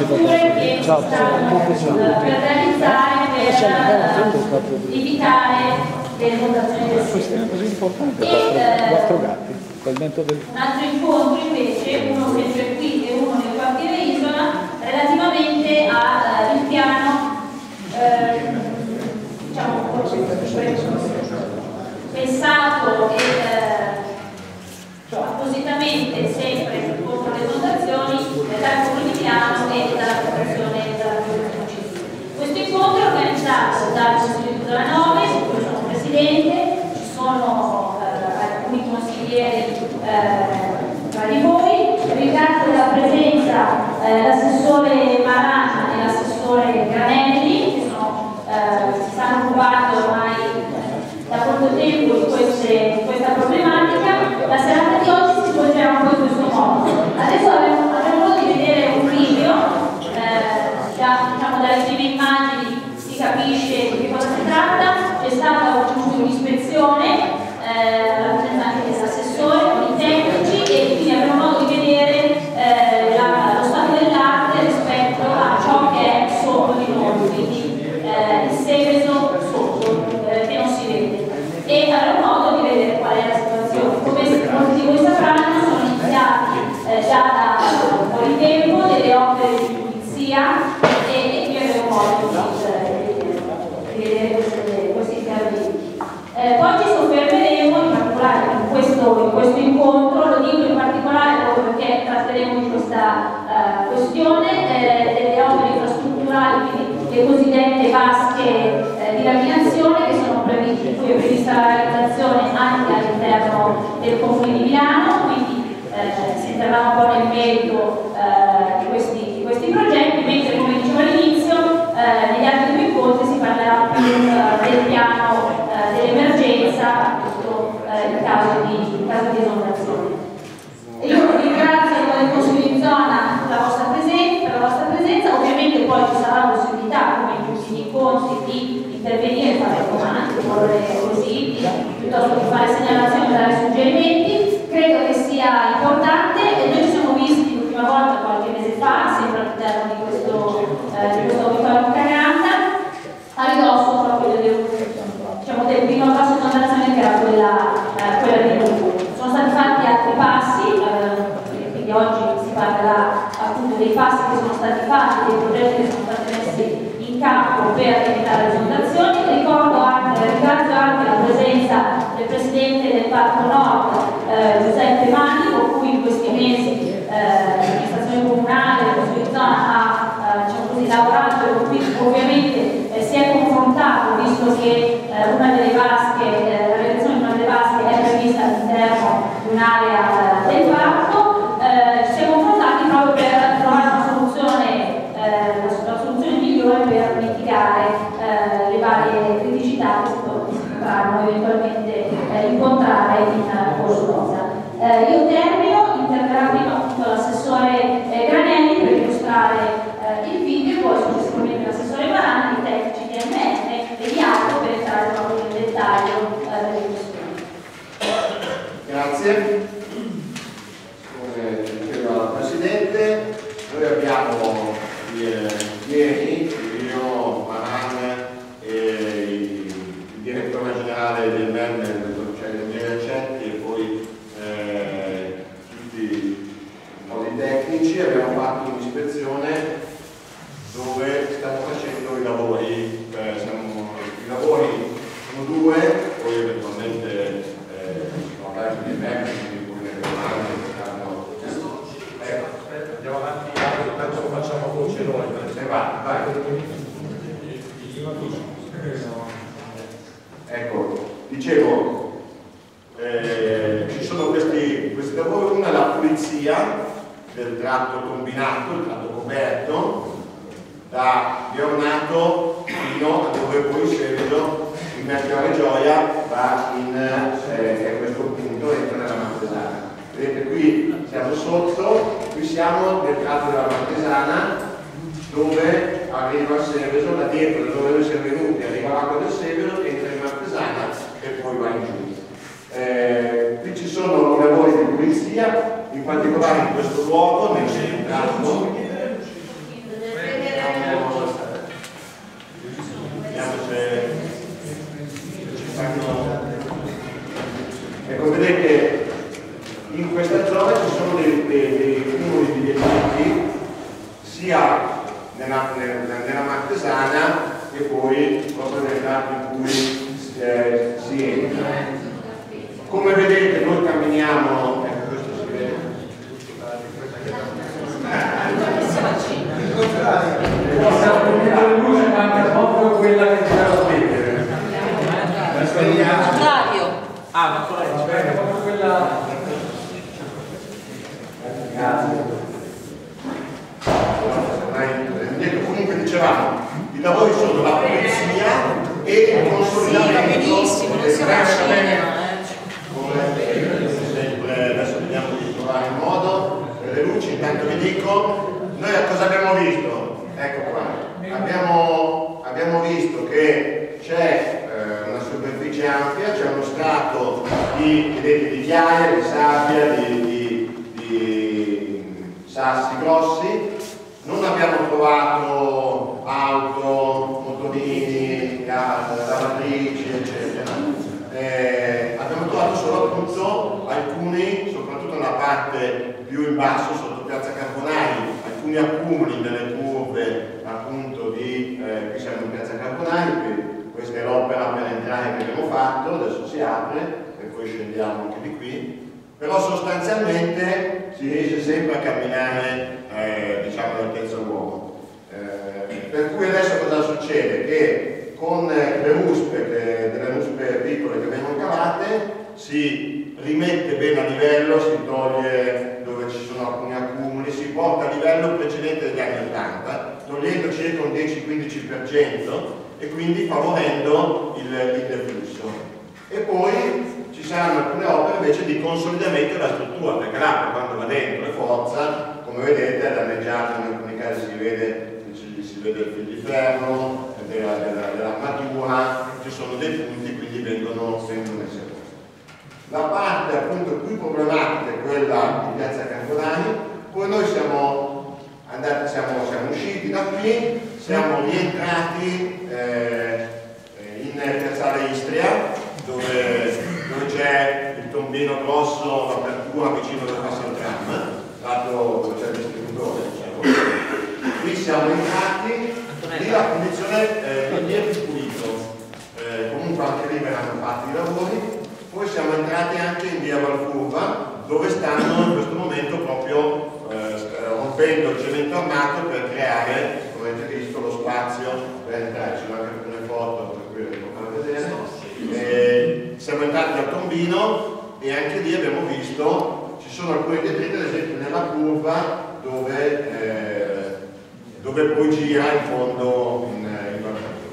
si può fare. Ciao, Evitare le mutazioni del questione così importante, quattro gatti, del... Un altro incontro invece, uno che c'è qui e uno nel quartiere Isola, relativamente al piano, eh, diciamo, pensato e eh, cioè, appositamente organizzato dal Consiglio della Nove, di sono presidente, ci sono eh, alcuni consiglieri eh, tra di voi, ringrazio la presenza eh, l'assessore Marana e l'assessore Granelli che sono, eh, si stanno occupando ormai da molto tempo di, queste, di questa problematica, la serata di oggi si svolgerà un po' in questo modo. Adesso informatica all'interno del Comune di Milano, quindi eh, se entravamo un po' nel merito señalación passa il tram, dove c'è il distributore, diciamo. Qui siamo entrati, lì la condizione eh, non è più pulito, eh, comunque anche lì verranno fatti i lavori, poi siamo entrati anche in via Valcurva, dove stanno in questo momento proprio eh, rompendo il cemento armato per creare, come avete visto, lo spazio per entrare, ci sono anche alcune foto per cui le potete vedere. Eh, siamo entrati al tombino e anche lì abbiamo visto ci sono alcuni detriti ad esempio nella curva dove, eh, dove poi gira in fondo in, in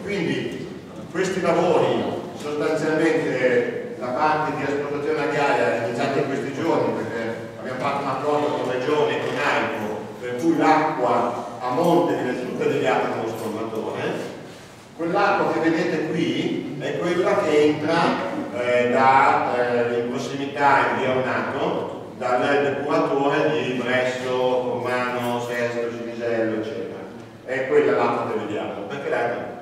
quindi questi lavori sostanzialmente la parte di esplotazione agraria è iniziata in questi giorni perché abbiamo fatto un accordo con Regione e con AICO per cui l'acqua a monte viene tutta deviata nello sformatore. Quell'acqua che vedete qui è quella che entra eh, da, eh, in prossimità in via Onato dal depuratore di Bresso, Romano, Sesto, Cinisello, eccetera. È quella l'acqua che vediamo.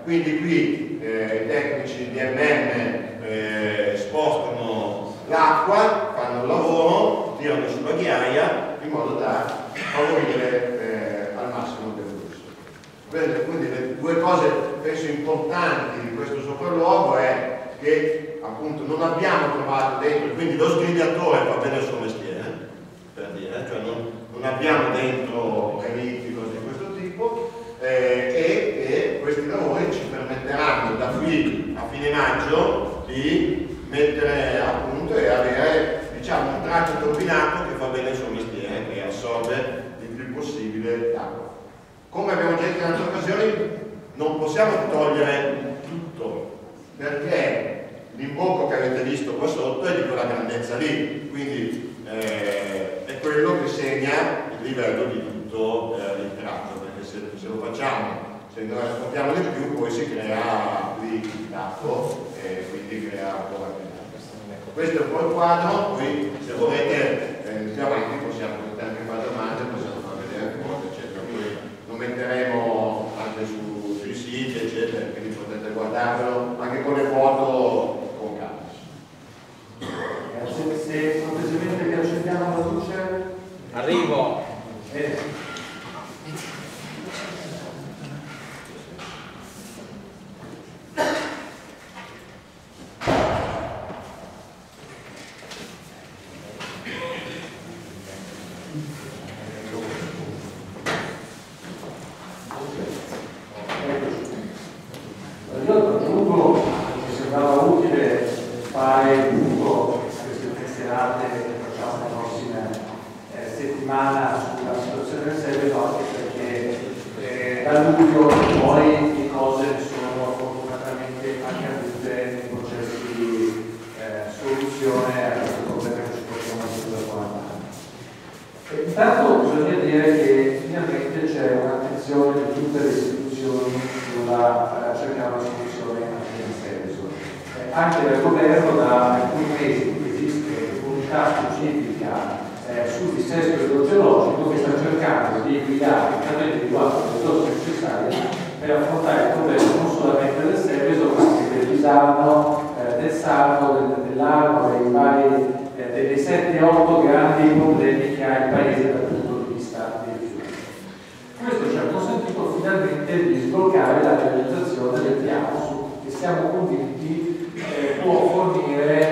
Quindi qui eh, i tecnici di MM eh, spostano l'acqua, fanno il lavoro, tirano sulla ghiaia in modo da favorire eh, al massimo del flusso. Quindi le due cose penso importanti di questo sopralluogo è che appunto non abbiamo trovato dentro, quindi lo sgrigliatore fa bene il suo mestiere, non abbiamo dentro relitti, cose di questo tipo, eh, e, e, questi lavori ci permetteranno da qui a fine maggio di mettere a punto e avere diciamo, un traccio turbinato che fa bene il suo mestiere, che assorbe il più possibile l'acqua. Come abbiamo detto in altre occasioni, non possiamo togliere tutto, perché l'imbocco che avete visto qua sotto è di quella grandezza lì, quindi eh, è quello che segna il livello di tutto eh, il tratto, perché se, se, lo facciamo, se noi asportiamo di più, poi si crea qui il dato e quindi crea ancora più dato. Questo è un po' il quadro, poi se volete eh, più avanti possiamo anche fare domande, possiamo far vedere cose, eccetera. Poi lo metteremo anche su siti, eccetera, quindi potete guardarlo anche con le foto. Se, se vi accendiamo la luce. Arrivo. Eh. sbloccare la realizzazione del piano che siamo convinti eh, può fornire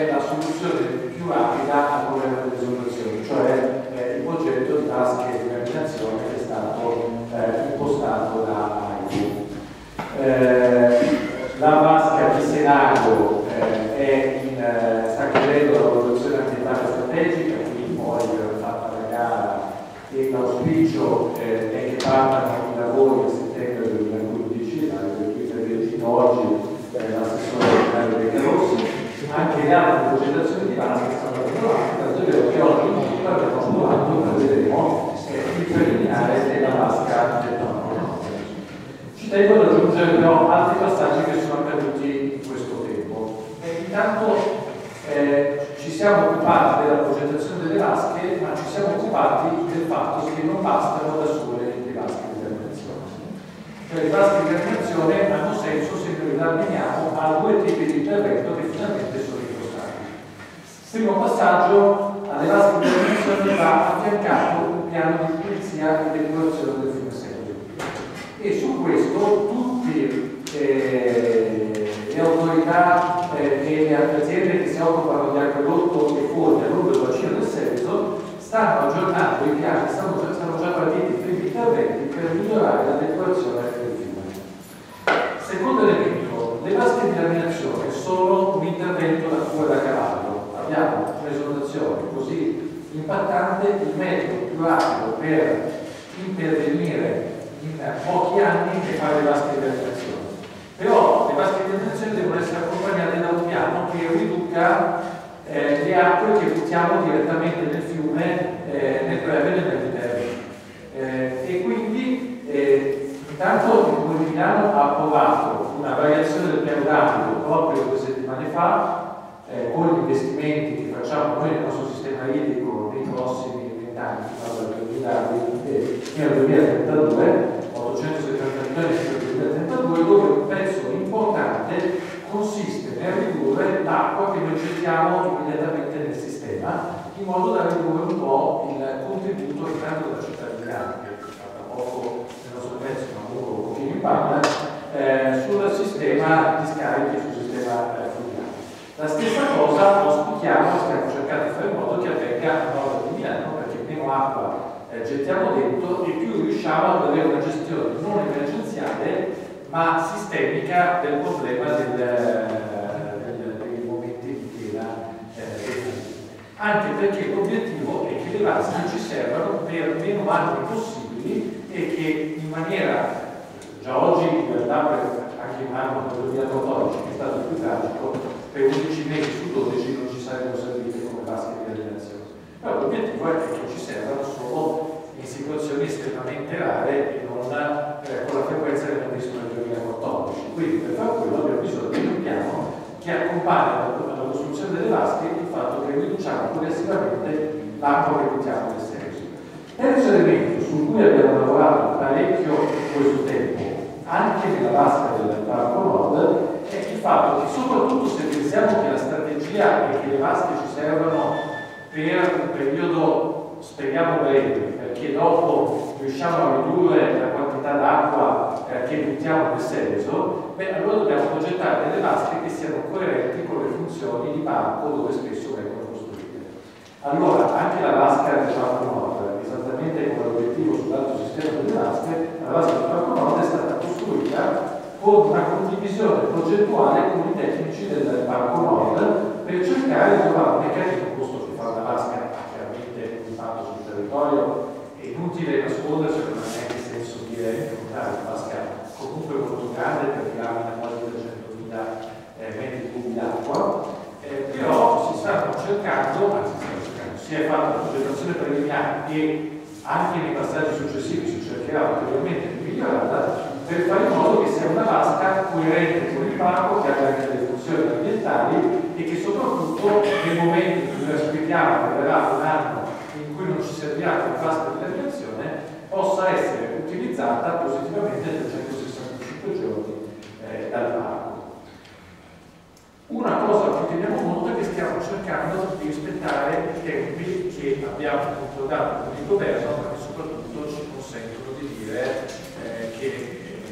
banco dove spesso vengono costruite. Allora, anche la vasca del Parco Nord, esattamente come l'obiettivo sull'altro sistema delle vasche, la vasca del Parco Nord è stata costruita con una condivisione progettuale con i tecnici del Parco Nord per cercare di trovare un meccanismo costo che fa una vasca chiaramente un impatto sul territorio, è inutile nascondersi che non è che senso dire che una vasca comunque molto grande perché ha una quasi 300.000 eh, metri cubi d'acqua eh, però si stanno cercando, anzi si, cercando, si è fatta la progettazione preliminare e anche nei passaggi successivi si cercherà ulteriormente di migliorarla per fare in modo che sia una vasca coerente con il parco, che abbia anche delle funzioni ambientali e che soprattutto nel momento in cui noi aspettiamo che verrà un anno in cui non ci servirà più vasca di navigazione, possa essere utilizzata positivamente 365 giorni eh, dal parco. Una cosa cui teniamo molto è che stiamo cercando di rispettare i tempi che abbiamo concordato con il governo, ma che soprattutto ci consentono di dire eh, che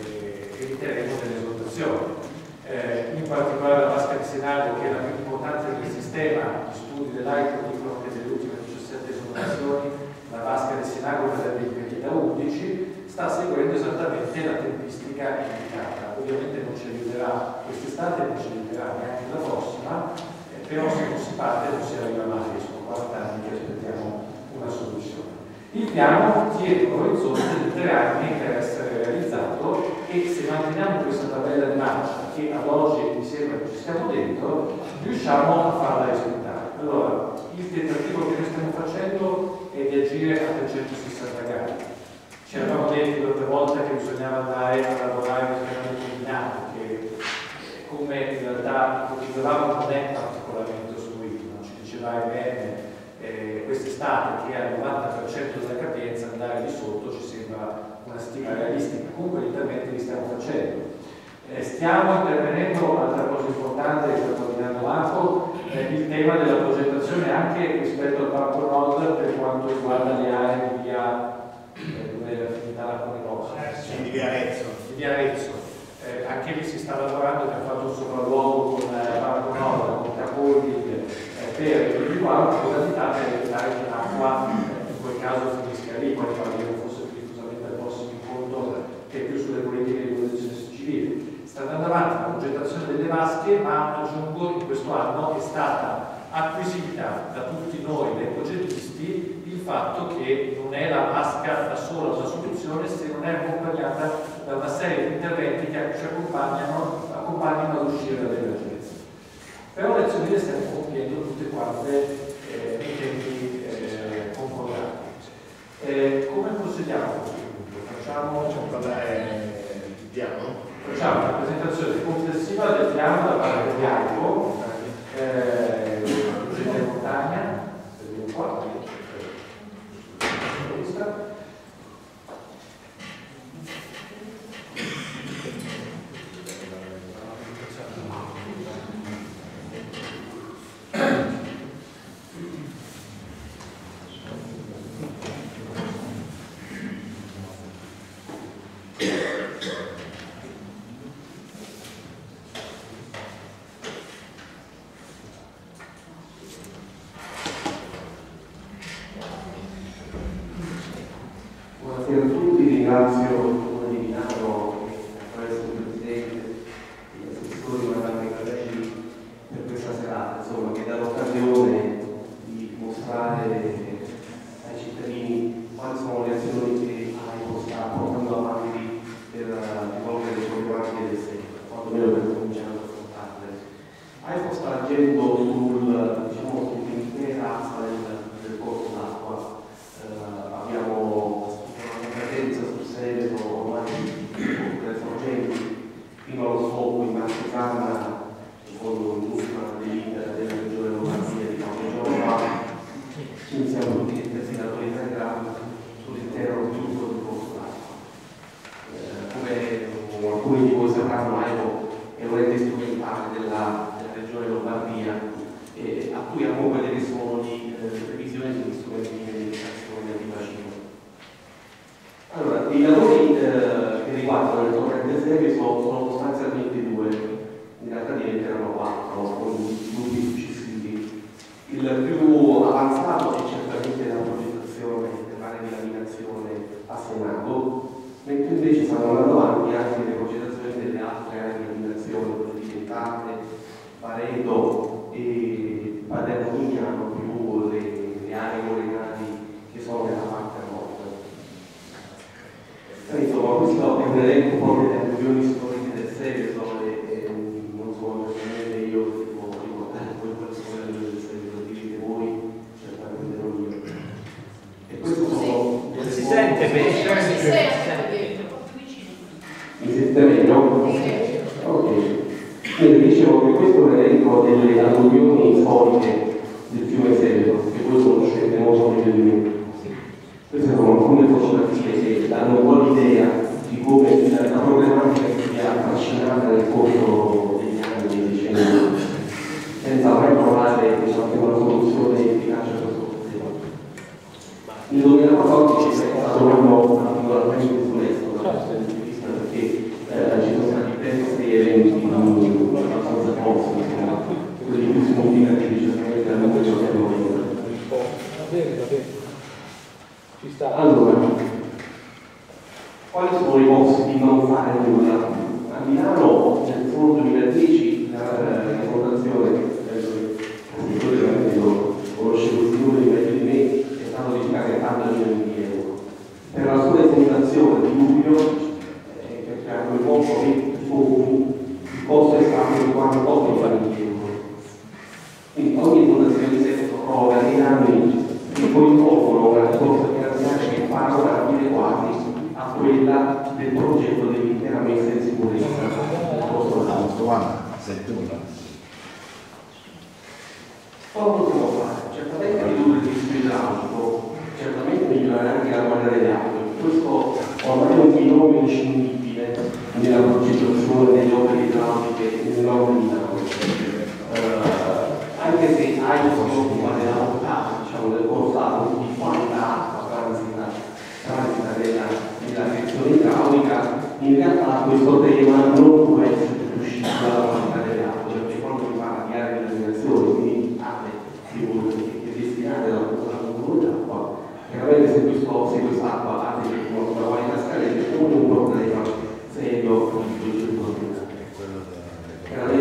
eh, eviteremo delle esondazioni. Eh, in particolare la vasca di Senago, che è la più importante del sistema, gli studi dell'AICO dicono che delle ultime 17 esondazioni la vasca di Senago è del 2011, sta seguendo esattamente la tempistica indicata. Ovviamente non ci aiuterà quest'estate, non ci aiuterà neanche la prossima, eh, però se non si parte non si arriva mai, sono 40 anni che aspettiamo una soluzione. Il piano tiene un orizzonte di tre anni per essere realizzato e se manteniamo questa tabella di marcia che ad oggi mi sembra che ci stiamo dentro, riusciamo a farla rispettare. Allora, il tentativo che noi stiamo facendo è di agire a 360 gradi. Ci eravamo detti l'altra volta che bisognava andare a lavorare nel piano combinato, che come in realtà ipotizzavamo non è particolarmente usufruito, ci diceva bene eh, quest'estate che ha il 90% della capienza andare di sotto ci sembra una stima realistica, comunque gli interventi li stiamo facendo. Eh, stiamo intervenendo, altra cosa importante che sta coordinando Marco, eh, il tema della progettazione anche rispetto al Parco Nord per quanto riguarda le aree di via eh, dove era finita la Conirosa. Sì, di Via Arezzo. Di via Arezzo. Eh, anche lì si sta lavorando, abbiamo fatto un sopralluogo con eh, Parco Nord, con Capoldi, per individuare modalità per evitare che l'acqua in quel caso finisca lì, poi parleremo forse più diffusamente al prossimo incontro che è più sulle politiche di protezione civile. Sta andando avanti la progettazione delle vasche, ma aggiungo in questo anno è stata acquisita da tutti noi, dai progettisti, il fatto che non è la vasca da sola una soluzione se non è accompagnata da una serie di interventi che ci accompagnano, accompagnano ad uscire dall'emergenza. Però le azioni le stiamo compiendo tutte quante eh, nei tempi eh, concordati. Eh, come procediamo? Facciamo, Facciamo parlare il piano? facciamo una presentazione complessiva del piano da parte di Arco, eh, in montagna, vediamo qua, questa. Buonasera a tutti, ringrazio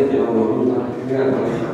chiaramente vanno riunificate la state le sponde,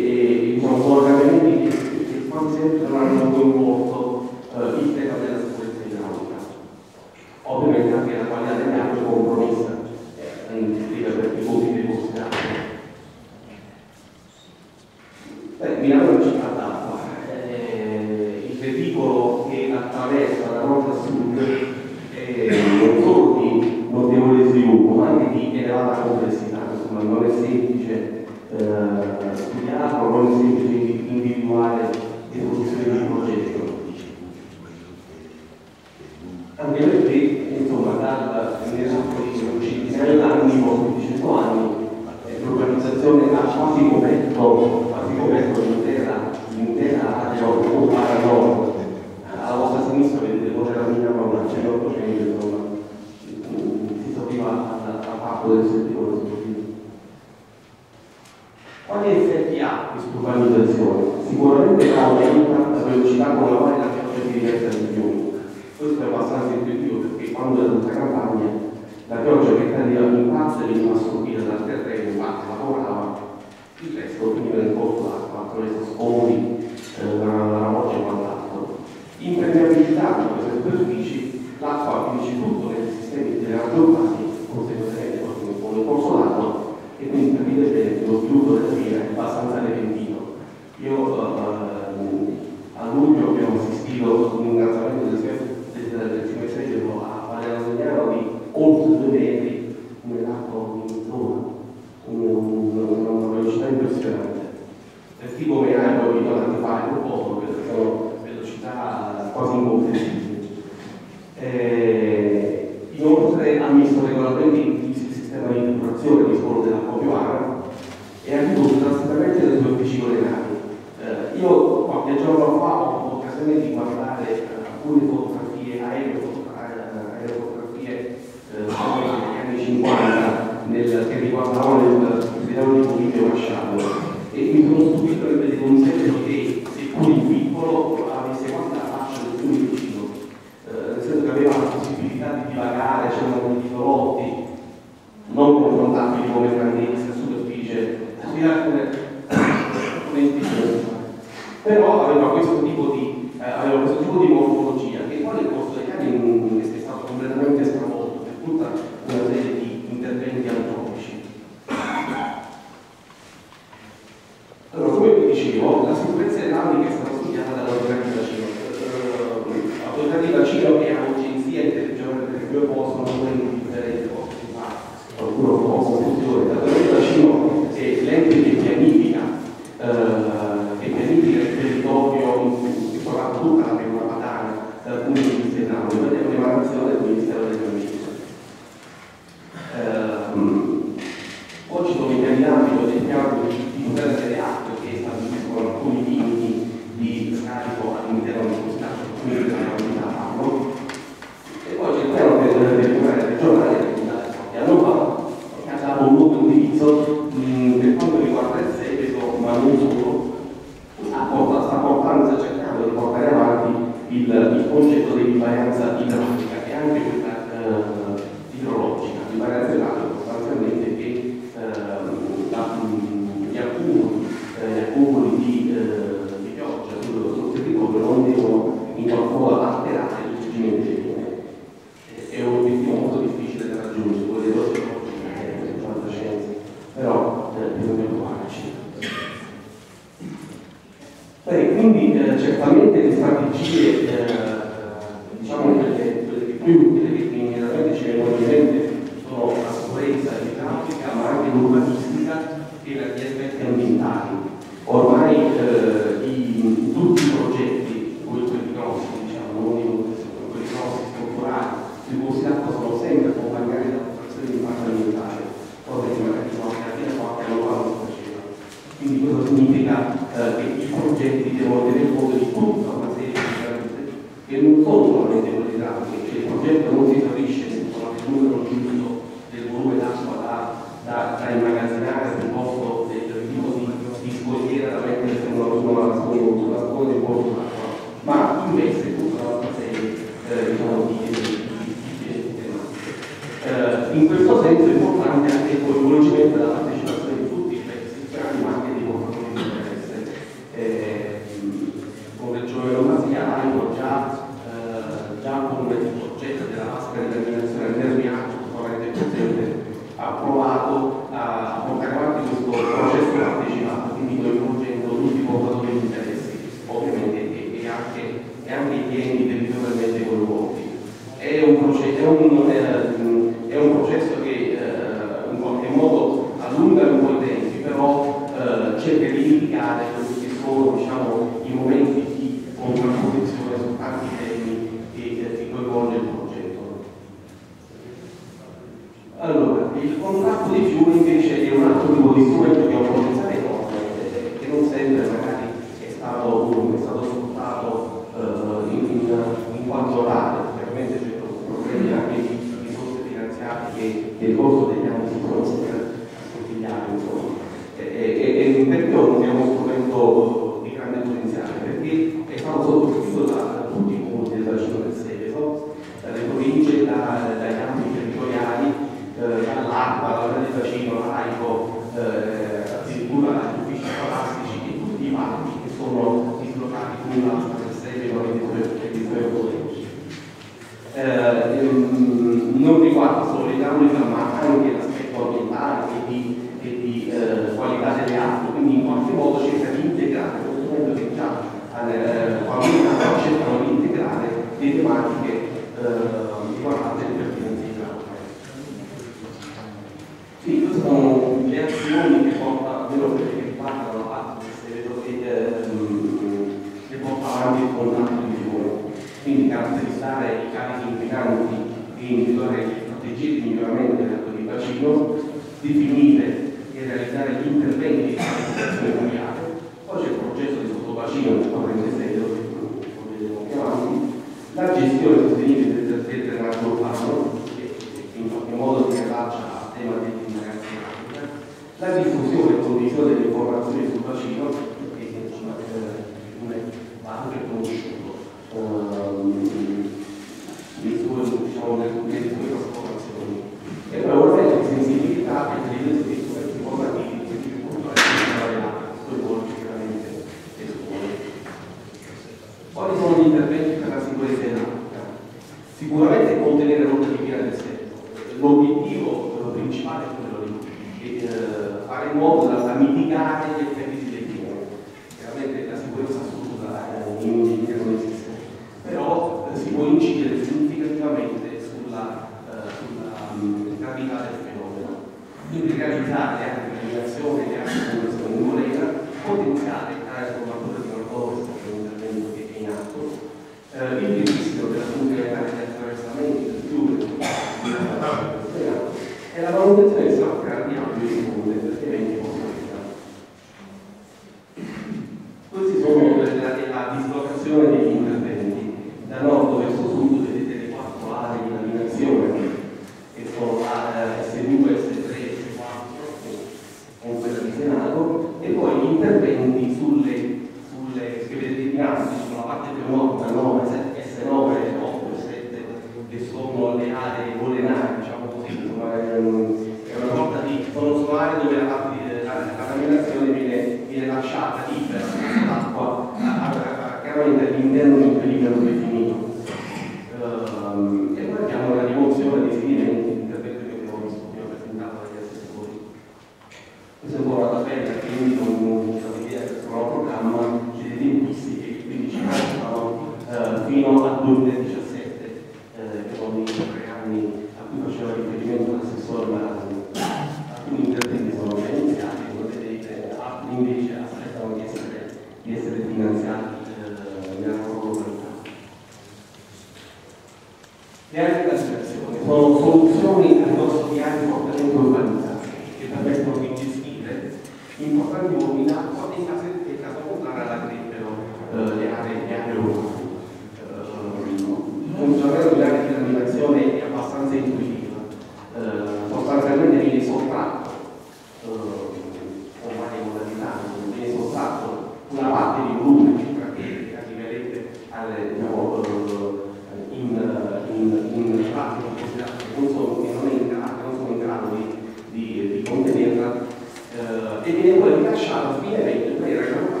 viene poi rilasciata finalmente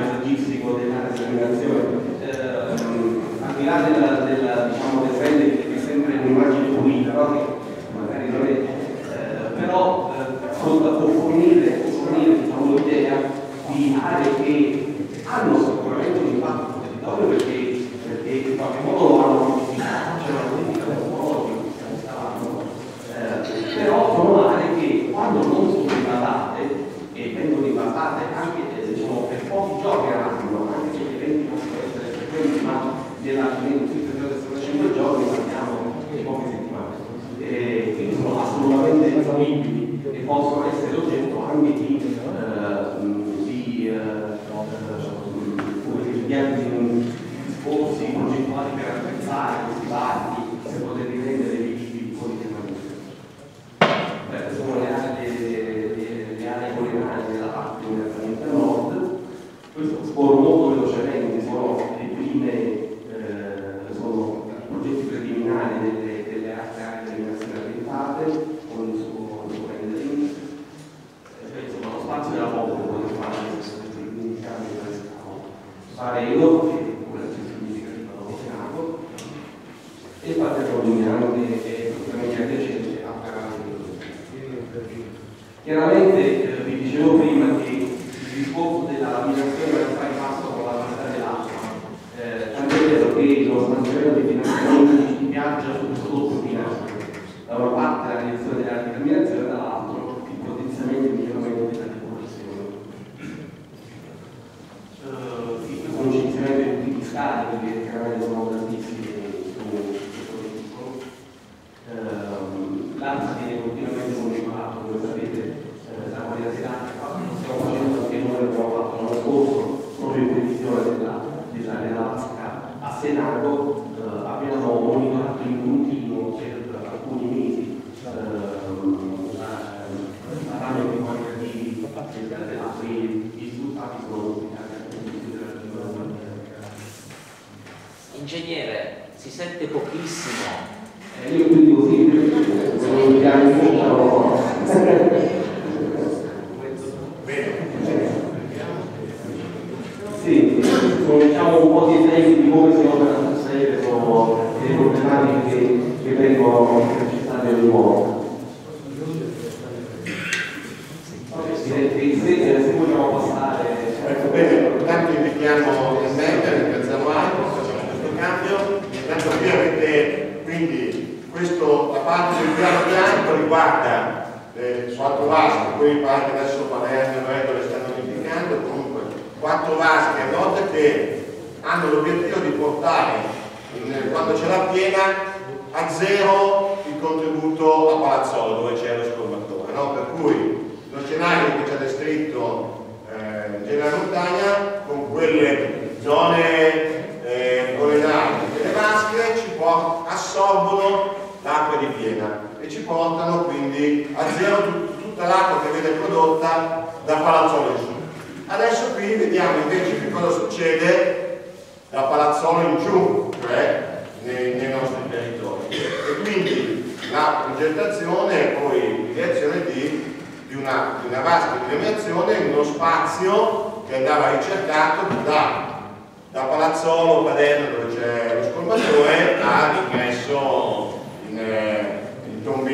paesaggistico della discriminazione, eh, al di là della, della, diciamo, del brand che è sempre un'immagine pulita, no? che magari non è, eh, però eh, può fornire, fornire diciamo, l'idea di aree che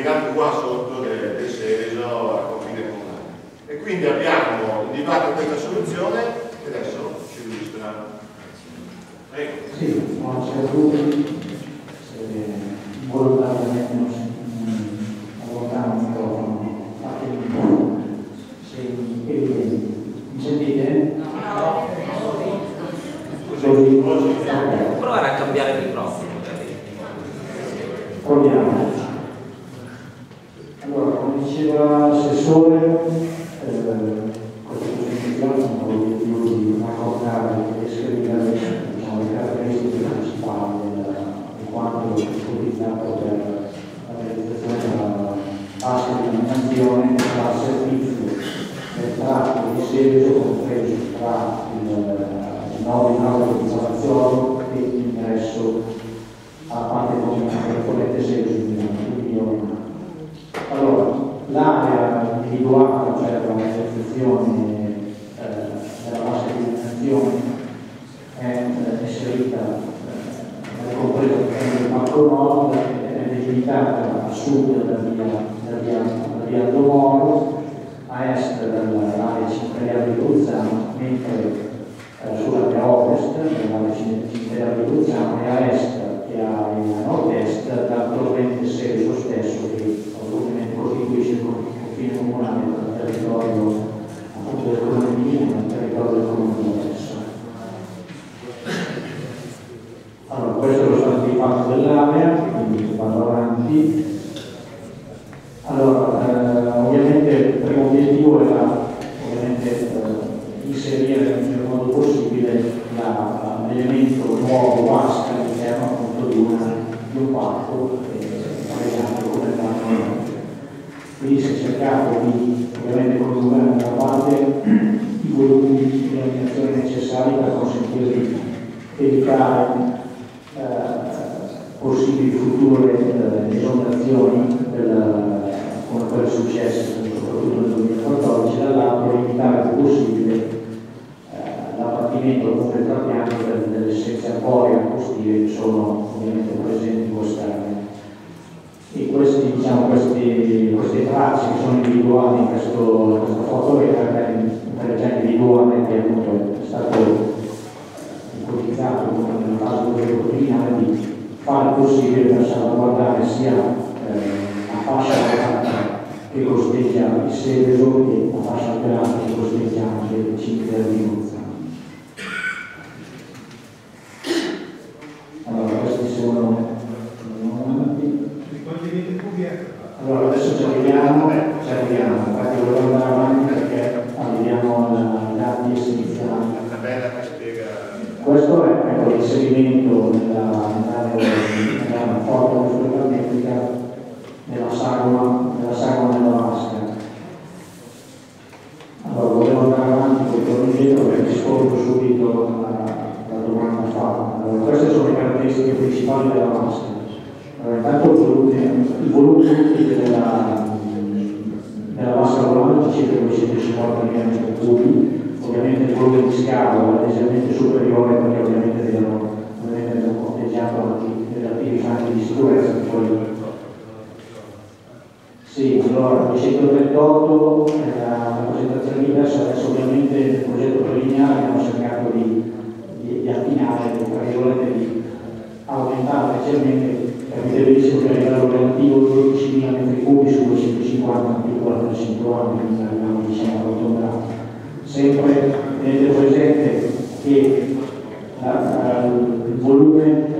legato qua sotto del, del Seveso al confine comunale. E quindi abbiamo individuato questa soluzione che adesso ci illustra. Prego. Sì, buonasera a tutti. 138 era una presentazione diversa, adesso ovviamente nel progetto preliminare abbiamo cercato di, di, di affinare, di, di aumentare leggermente, capitevi che a livello relativo 12.000 metri cubi su 250 piccola percentuale, quindi abbiamo diciamo arrotondato. Sempre tenete presente che la, la, il volume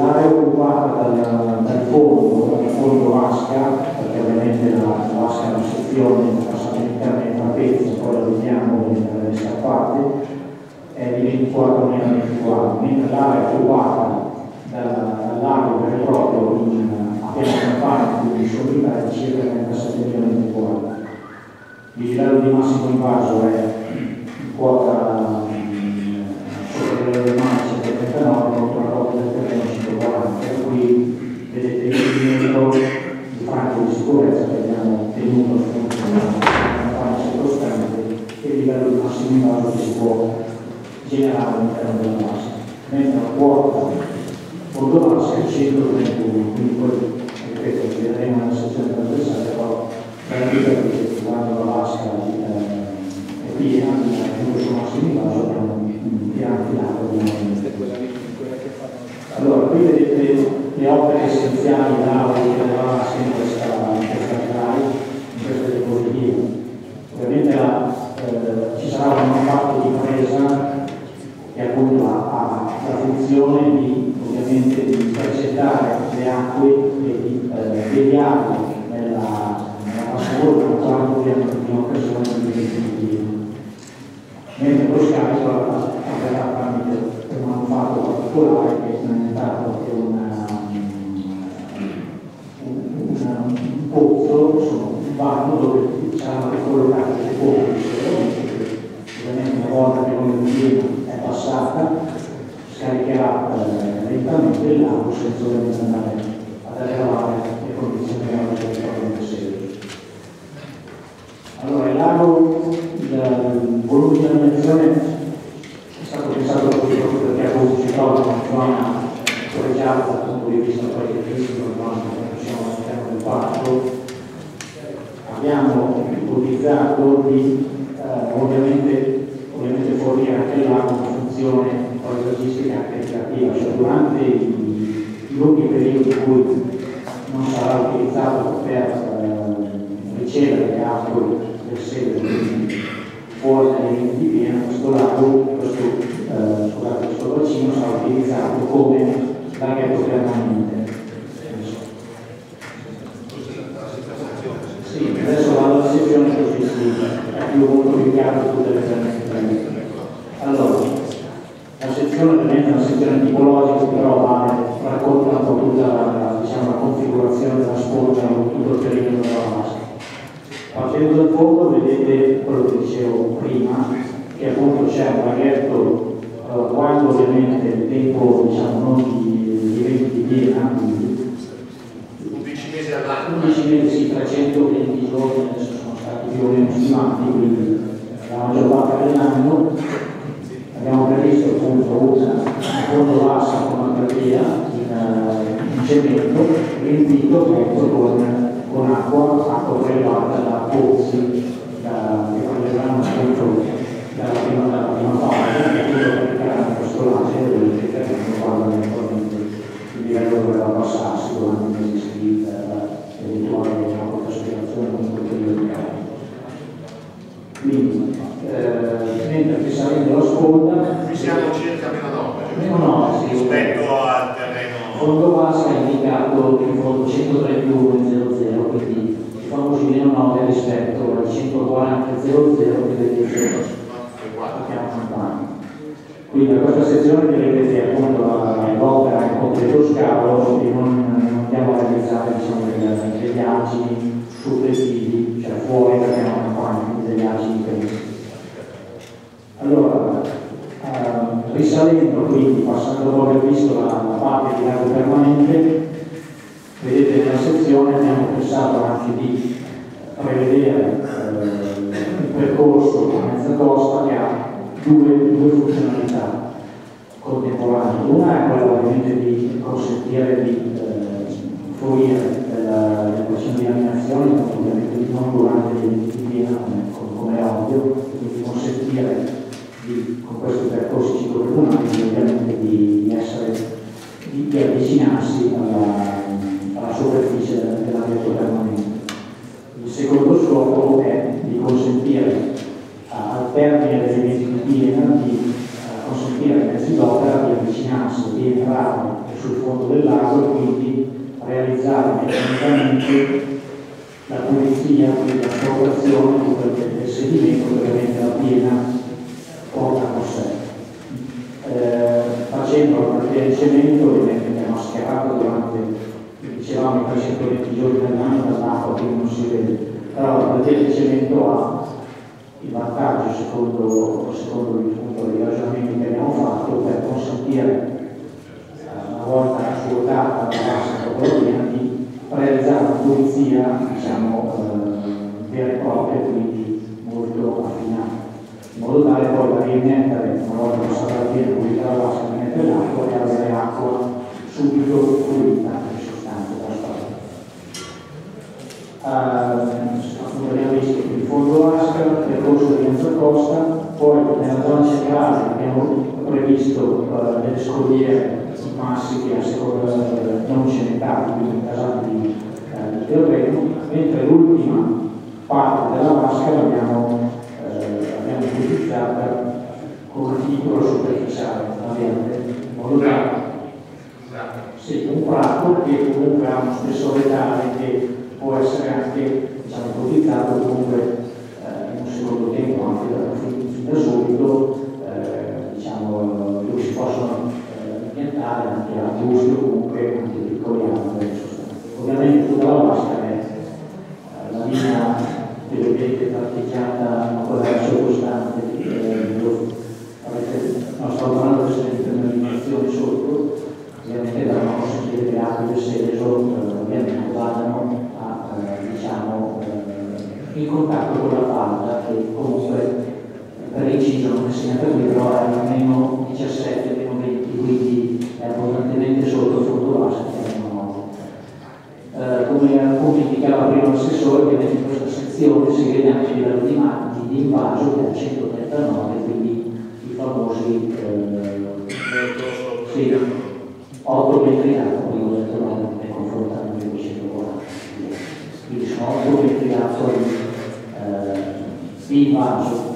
l'area occupata dal, dal fondo, dal fondo vasca, perché ovviamente la, la vasca è una sezione passata all'interno del trapezio, poi la vediamo nelle scappate, è di 24 metri quadri, mentre l'area occupata dall'area vero e proprio in appena campagna, quindi sciolita, è di circa 37 metri quadri. Il livello di massimo invaso è in quota cemento riempito pezzo con, con acqua, acqua prelevata da pozzi. sezione sui grenacci dell'ultimato di invaso del 139, quindi i famosi eh, 8 metri d'acqua che ho trovato è confrontato con i 140. Quindi sono 8 metri d'acqua di eh, invaso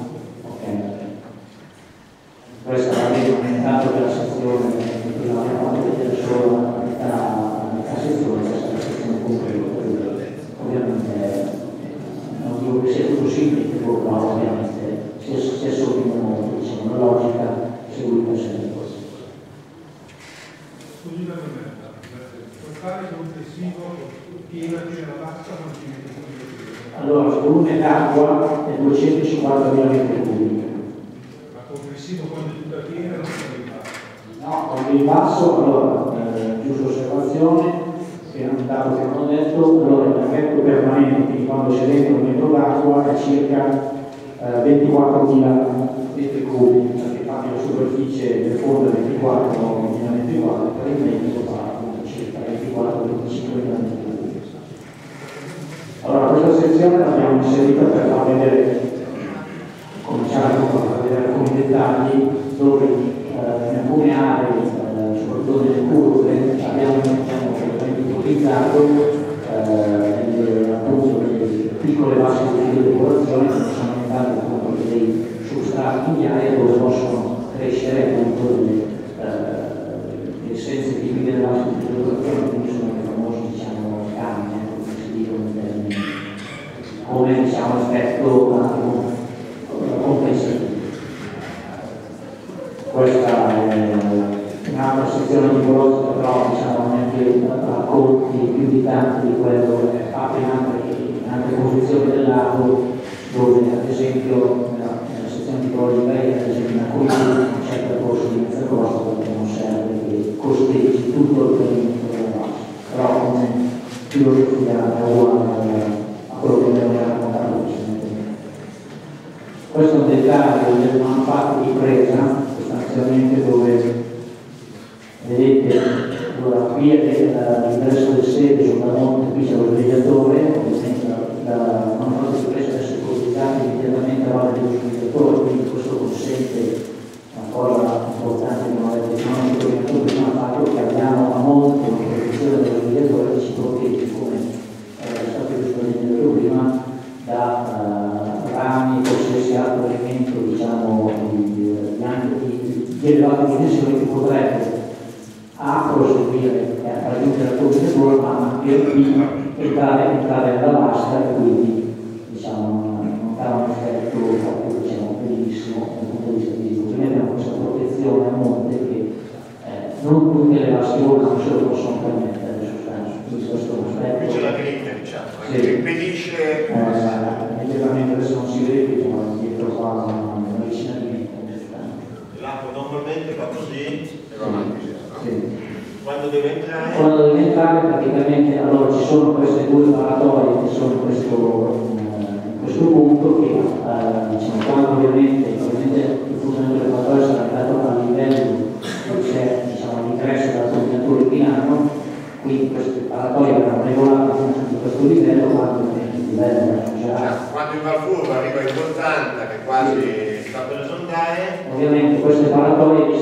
prima al arriva in 80 che quasi sta per sondare ovviamente queste paratoie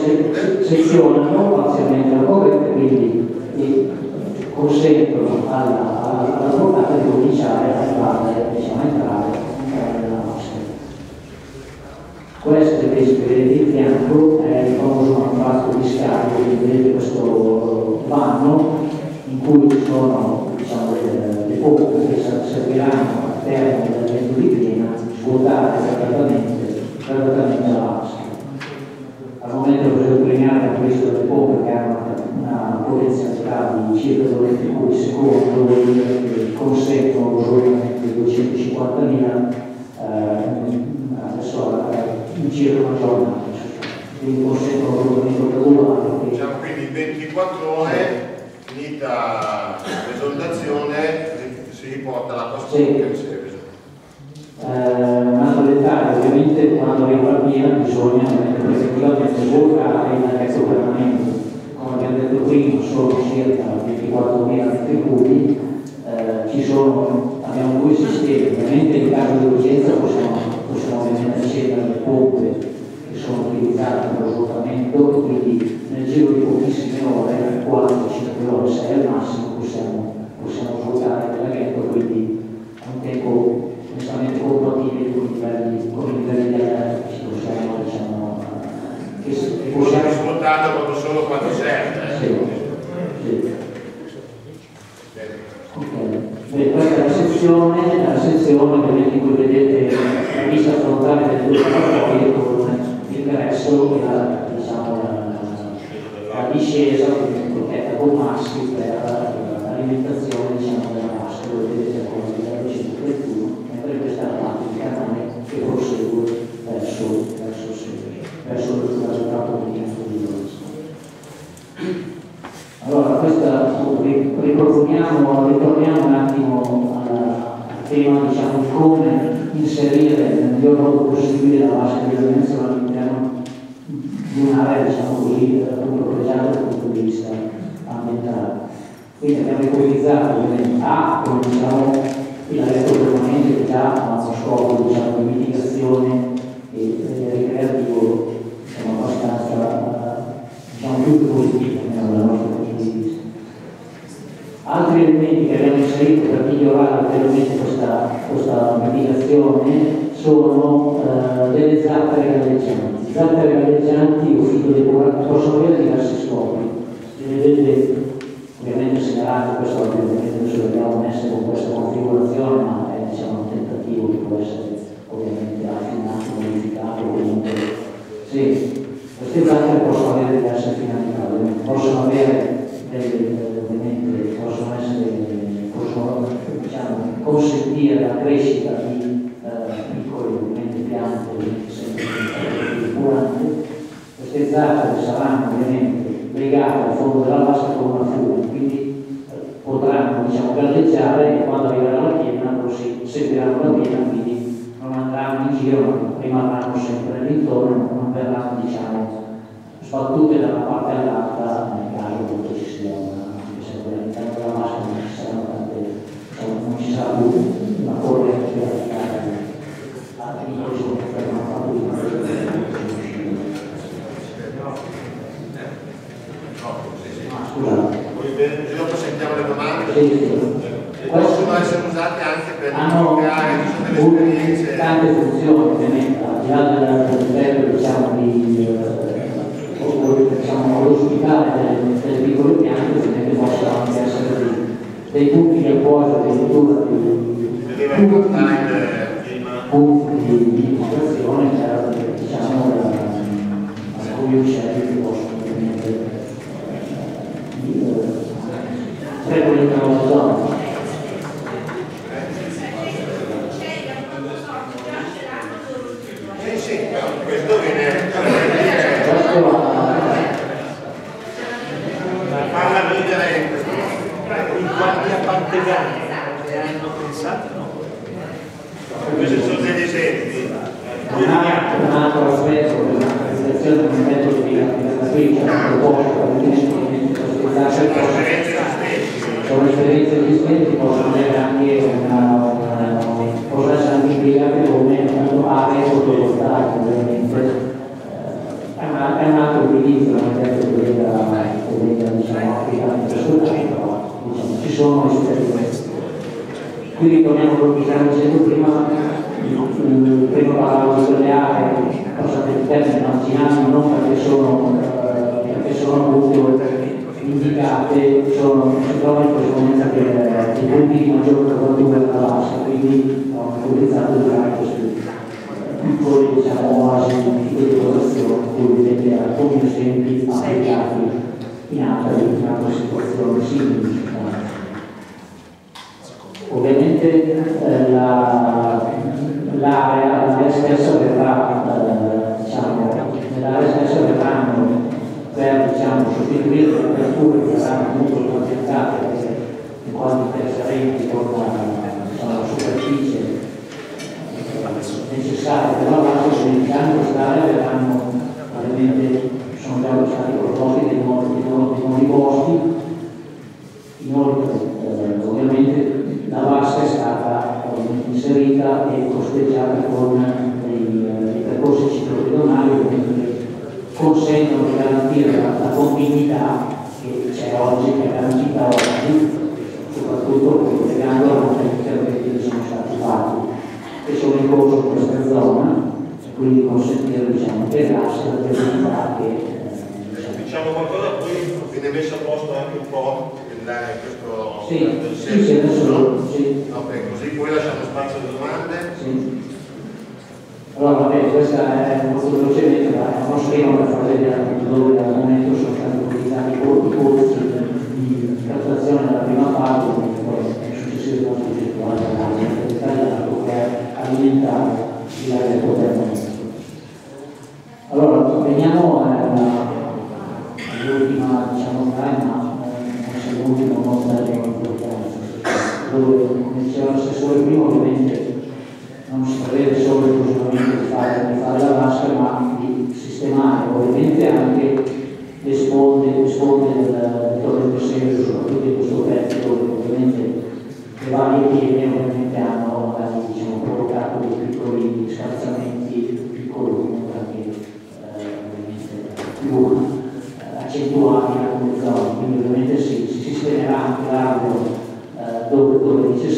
sezionano parzialmente la corrente quindi consentono alla portata di cominciare a entrare diciamo, a entrare nella nostra. Questo invece che vedete di fianco è il famoso contratto di scarico che vedete questo vanno in cui ci sono diciamo, le, le pompe che serviranno termine del mese di prima votare separatamente relativamente all'Austria. Al momento che l'Ucraina ha preso le pompe che hanno una potenzialità di circa 2 cubi secondo il consenso solamente 250.000 eh, adesso in circa una giornata quindi consentono l'ordinamento regolare che... cioè, quindi 24 ore finita l'esondazione si riporta la costa sì eh, napoletana ovviamente quando arriva piena bisogna mettere prospettiva di un'epoca e un terzo permanente. Come abbiamo detto prima sono circa 24.000 metri cubi, eh, ci sono, abbiamo due sistemi, ovviamente in caso di urgenza possiamo, possiamo ovviamente accedere le pompe che sono utilizzate per lo sfruttamento, quindi Scusate. Dopo sentiamo le domande. Sì, sì. Possono eh, essere usate anche per creare diciamo, delle esperienze. Tante funzioni ovviamente, al di là del livello diciamo di eh, diciamo, l'ospitale delle, delle piccole piante, ovviamente possono anche essere dei, punti di appoggio, dei futuri. Vedeva il part-time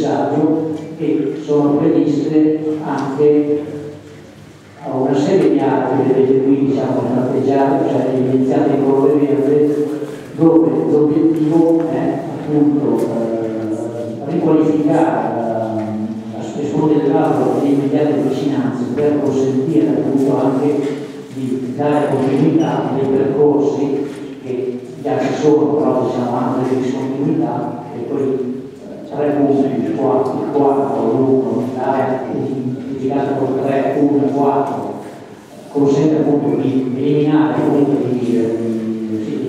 necessario e sono previste anche una serie di altre, vedete qui diciamo tratteggiate, cioè evidenziate in colore verde, dove l'obiettivo è appunto eh, riqualificare esponere dell'albero di immediate vicinanze per consentire appunto anche di dare continuità nei percorsi che già ci sono, però diciamo anche le discontinuità e poi eh, tre punti moltiplicato con 3, 1, 4 consente appunto di eliminare comunque di, di,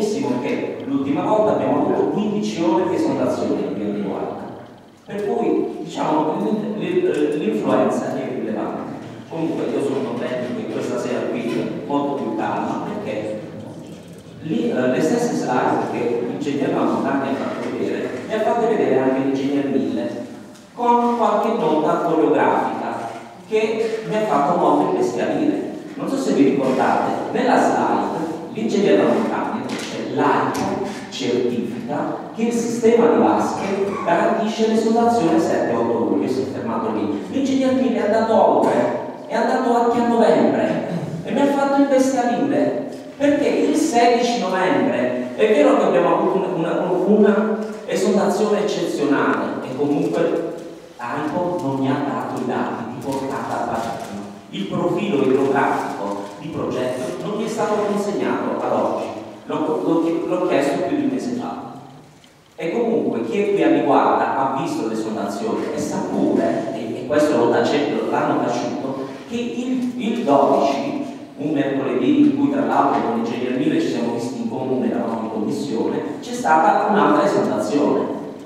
benissimo che l'ultima volta abbiamo avuto 15 ore di esondazione di Guarda. Per cui diciamo l'in- l'influenza è rilevante. Comunque io sono contento che questa sera qui molto più calma perché lì, eh, le stesse slide che l'ingegnere Montagna ha fatto vedere, le ha fatte vedere anche l'ingegner Mille con qualche nota coreografica che mi ha fatto molto investire. Non so se vi ricordate, nella slide l'ingegnere Montagna l'AICO certifica che il sistema di vasche garantisce l'esondazione 7-8 luglio, si è fermato lì. L'ingegner Mille è andato oltre, è andato anche a novembre e mi ha fatto investire perché il 16 novembre è vero che abbiamo avuto una, una, una esondazione eccezionale e comunque AICO non mi ha dato i dati di portata a bacino. Il profilo idrografico di progetto non mi è stato consegnato ad oggi, l'ho, chiesto più di un mese fa. E comunque chi è qui a riguarda ha visto l'esondazione e sa pure, e, e questo l'hanno taciuto, che il, il 12 un mercoledì in cui tra l'altro con l'ingegner Mille ci siamo visti in comune, eravamo in commissione, c'è stata un'altra esondazione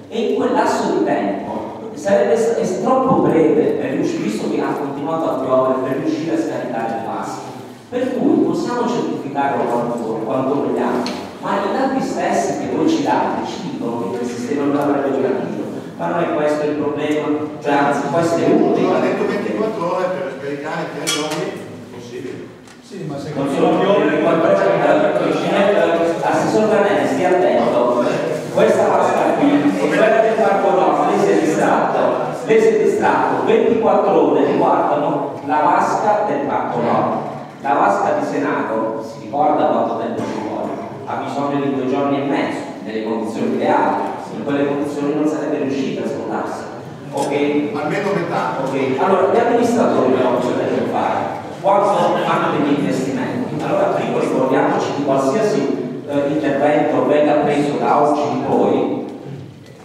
e in quel lasso di tempo sarebbe troppo breve per riuscire, visto che ha continuato a piovere, per riuscire a scaricare le vasche. Per cui possiamo certificare quanto, quanto vogliamo, ma i dati stessi che voi ci date ci dicono che il sistema non avrebbe garantito. Ma non è questo il problema, cioè anzi questo è uno dei Ha vari detto problemi. 24 ore per scaricare tre giorni, possibile. Sì, ma Non secondo sono più ore di quattro ore, assessore Granelli, stia attento, questa vasca qui, quella del parco nord, lei si è distratto, lei si è distratto, 24 ore riguardano la vasca del parco nord, la vasca di Senato, si ricorda quanto tempo ci vuole, ha bisogno di due giorni e mezzo, nelle condizioni ideali, in quelle condizioni non sarebbe riuscita a svuotarsi, ok? Almeno metà. Ok, allora gli amministratori però cosa devono fare? Quando fanno degli investimenti, allora prima ricordiamoci che qualsiasi eh, intervento venga preso da oggi in poi,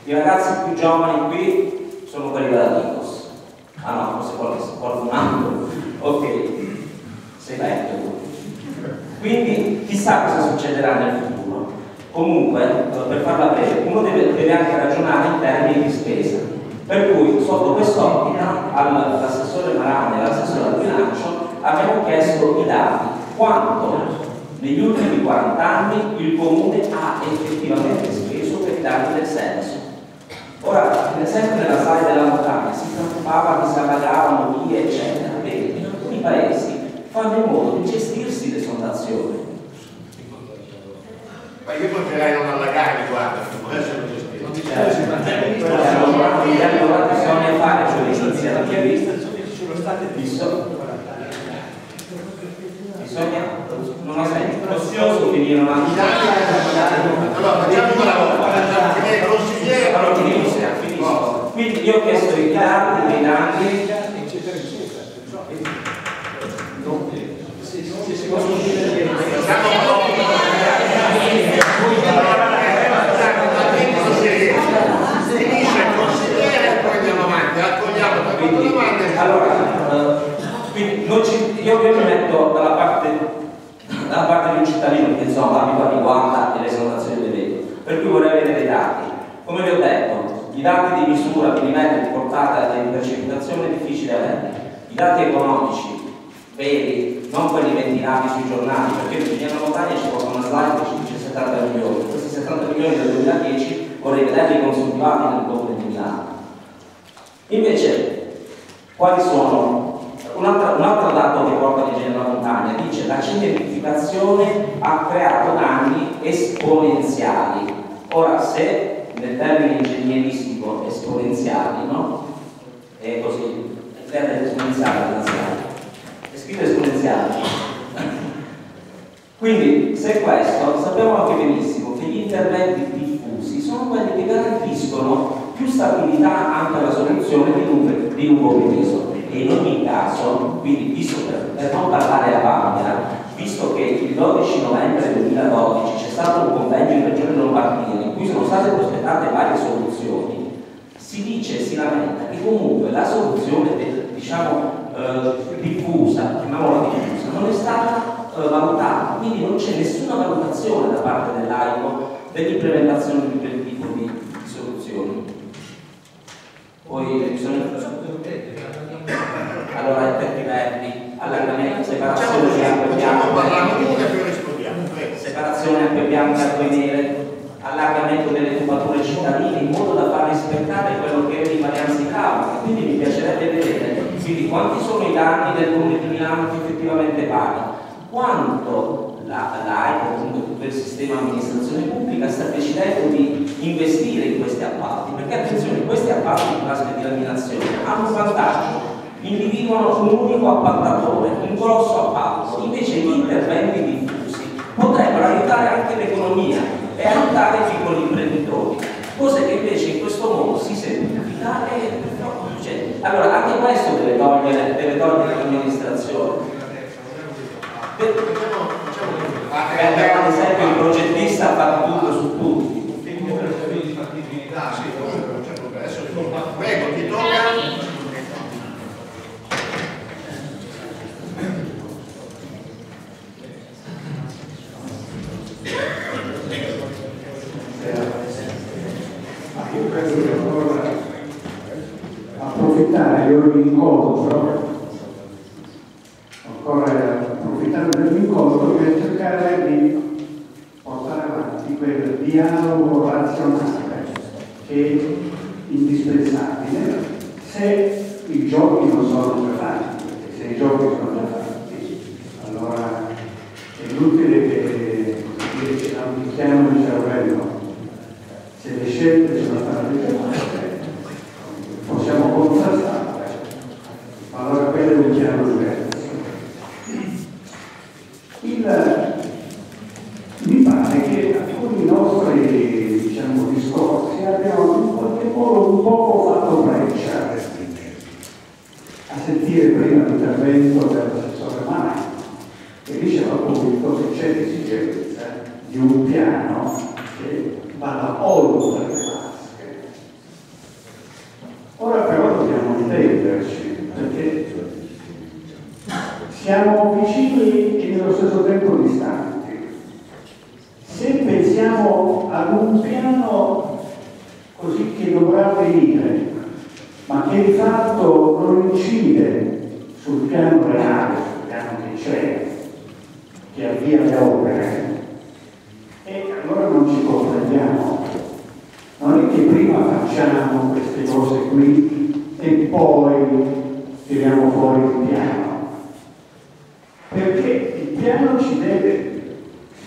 i ragazzi più giovani qui sono quelli della Ticos. Ah no, forse qualcun altro. Ok, tu. Quindi chissà cosa succederà nel futuro. Comunque, eh, per farla breve, uno deve, deve anche ragionare in termini di spesa. Per cui, sotto quest'ottica, all'assessore Marani e all'assessore al bilancio abbiamo chiesto i dati. Quanto negli ultimi 40 anni il comune ha effettivamente speso per i dati del senso? Ora, per esempio nella slide della montagna si preoccupava che si allagavano vie, eccetera. Bene, in alcuni paesi fanno in modo di gestirsi l'esondazione. Ma io preferirei non allagare, guarda, può essere gestito. Allora, bisogna fare, cioè l'iniziativa sono state bisogna, bisogna non ho sentito, posso finire una Allora, facciamo una volta, perché consigliere. Allora finisco, finisco. Quindi io ho chiesto i dati dei danni Finisce il consigliere e poi andiamo avanti, raccogliamo per quattro domande. Allora, quindi ci- io, io mi metto dalla parte, dalla parte di un cittadino che insomma abita a guarda e le esondazioni le vedo, per cui vorrei vedere i dati. Come vi ho detto, i dati di misura, di livello, di portata e di precipitazione è difficile averli. I dati economici veri, non quelli ventilati sui giornali, perché il Giuliano Montagna ci porta una slide che ci dice 70 milioni. Questi 70 milioni del 2010 vorrei vederli consuntivati nel comune di Milano. Invece, quali sono? Un altro, un altro dato che porta di Genova Montagna dice la cementificazione ha creato danni esponenziali. Ora, se nel termine ingegneristico esponenziali, no? È così, è esponenziale la slide. Scritto esponenziale. Quindi, se questo, sappiamo anche benissimo che gli interventi diffusi sono quelli che garantiscono più stabilità anche alla soluzione di lungo, di lungo periodo. E in ogni caso, quindi visto per, per non parlare a Pavia, visto che il 12 novembre 2012 c'è stato un convegno in Regione Lombardia in cui sono state prospettate varie soluzioni, si dice e si lamenta che comunque la soluzione del- diciamo eh, diffusa, chiamiamola diffusa, non è stata eh, valutata, quindi non c'è nessuna valutazione da parte dell'AICO dell'implementazione di quel tipo di, soluzioni. Poi bisogna allora effetti verdi, allargamento, separazione di acque bianche, separazione acque bianche acque nere, allargamento delle tubature cittadine in modo da far rispettare quello che è l'invarianza idraulica. Quindi mi piacerebbe vedere quindi quanti sono i danni del comune di Milano che effettivamente paga, quanto la, l'AICO, comunque tutto il sistema amministrazione pubblica sta decidendo di investire in questi appalti, perché attenzione, questi appalti di plasma di laminazione hanno un vantaggio, individuano un unico appaltatore, un grosso appalto, invece gli interventi diffusi potrebbero aiutare anche l'economia e aiutare i piccoli imprenditori, cose che invece in questo modo si semplifica e. Allora anche questo deve togliere, deve togliere l'amministrazione. Per- perché ad esempio il progettista fa tutto su tutti. Prego, ti tocca. Io credo che occorra approfittare di ogni incontro, occorre approfittare dell'incontro per cercare di portare avanti quel dialogo razionale che è indispensabile se i giochi non sono già fatti, perché se i giochi sono già fatti, allora è inutile che, aumentiamo il cervello. Se le scelte sono state già fatte, possiamo contrastarle, allora quello è un chiaro diverso. Il, mi pare che alcuni nostri diciamo, discorsi abbiano in qualche modo un poco fatto breccia a sentire prima l'intervento dell'assessore Mai che diceva appunto che c'è l'esigenza di un piano che vada oltre le vasche. Ora però dobbiamo intenderci, perché siamo vicini e nello stesso tempo distanti. Se pensiamo ad un piano così che dovrà venire, ma che di fatto non incide sul piano reale, sul piano che c'è, che avvia le opere, e allora non ci comprendiamo. Non è che prima facciamo queste cose qui e poi tiriamo fuori il piano. perché il piano ci deve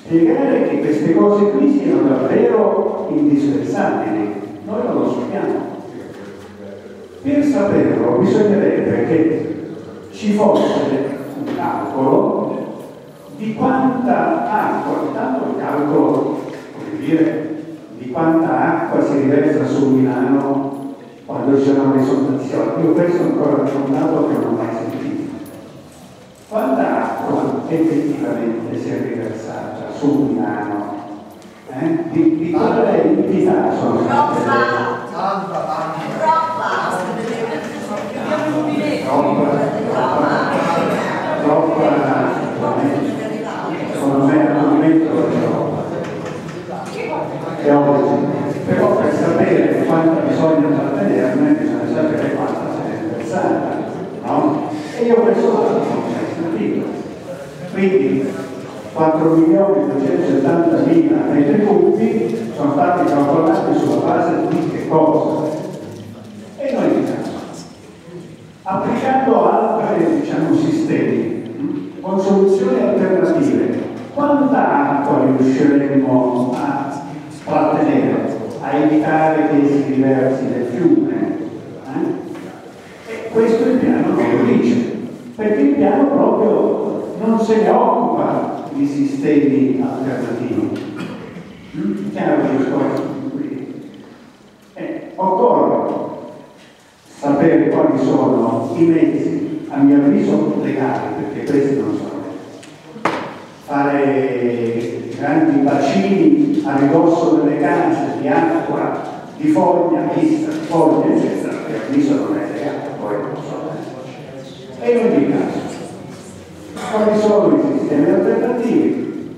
spiegare che queste cose qui siano davvero indispensabili. Noi non lo sappiamo. Per saperlo bisognerebbe che ci fosse un calcolo di quanta acqua, intanto il calcolo, come dire, di quanta acqua si riversa su Milano quando c'erano le sondazioni. Io questo ancora un dato che non ho mai sentito. Quanta acqua effettivamente si è riversata su Milano? Eh? Di, di quale entità sono state? Troppa, troppa, secondo me è un argomento troppa. È ovvio. Però per sapere quanto bisogna trattenerne bisogna sapere quanta se ne è versata, no? E io questo non ho sentito. Quindi 4 milioni 270 mila metri cubi sono stati calcolati sulla base di che cosa? E noi diciamo, applicando altri diciamo, sistemi con soluzioni alternative, quanta acqua riusciremo a trattenere, a evitare che si riversi nel fiume? Eh? E questo il piano non lo dice, perché il piano proprio non se ne occupa di sistemi alternativi. Chiaro questo? Eh, occorre sapere quali sono i mezzi, a mio avviso legali, perché questi non sono fare grandi bacini a ridosso delle case di acqua, di foglia mista, foglia, eccetera, che avviso non è legale, poi non so. E in ogni caso, quali sono i sistemi alternativi?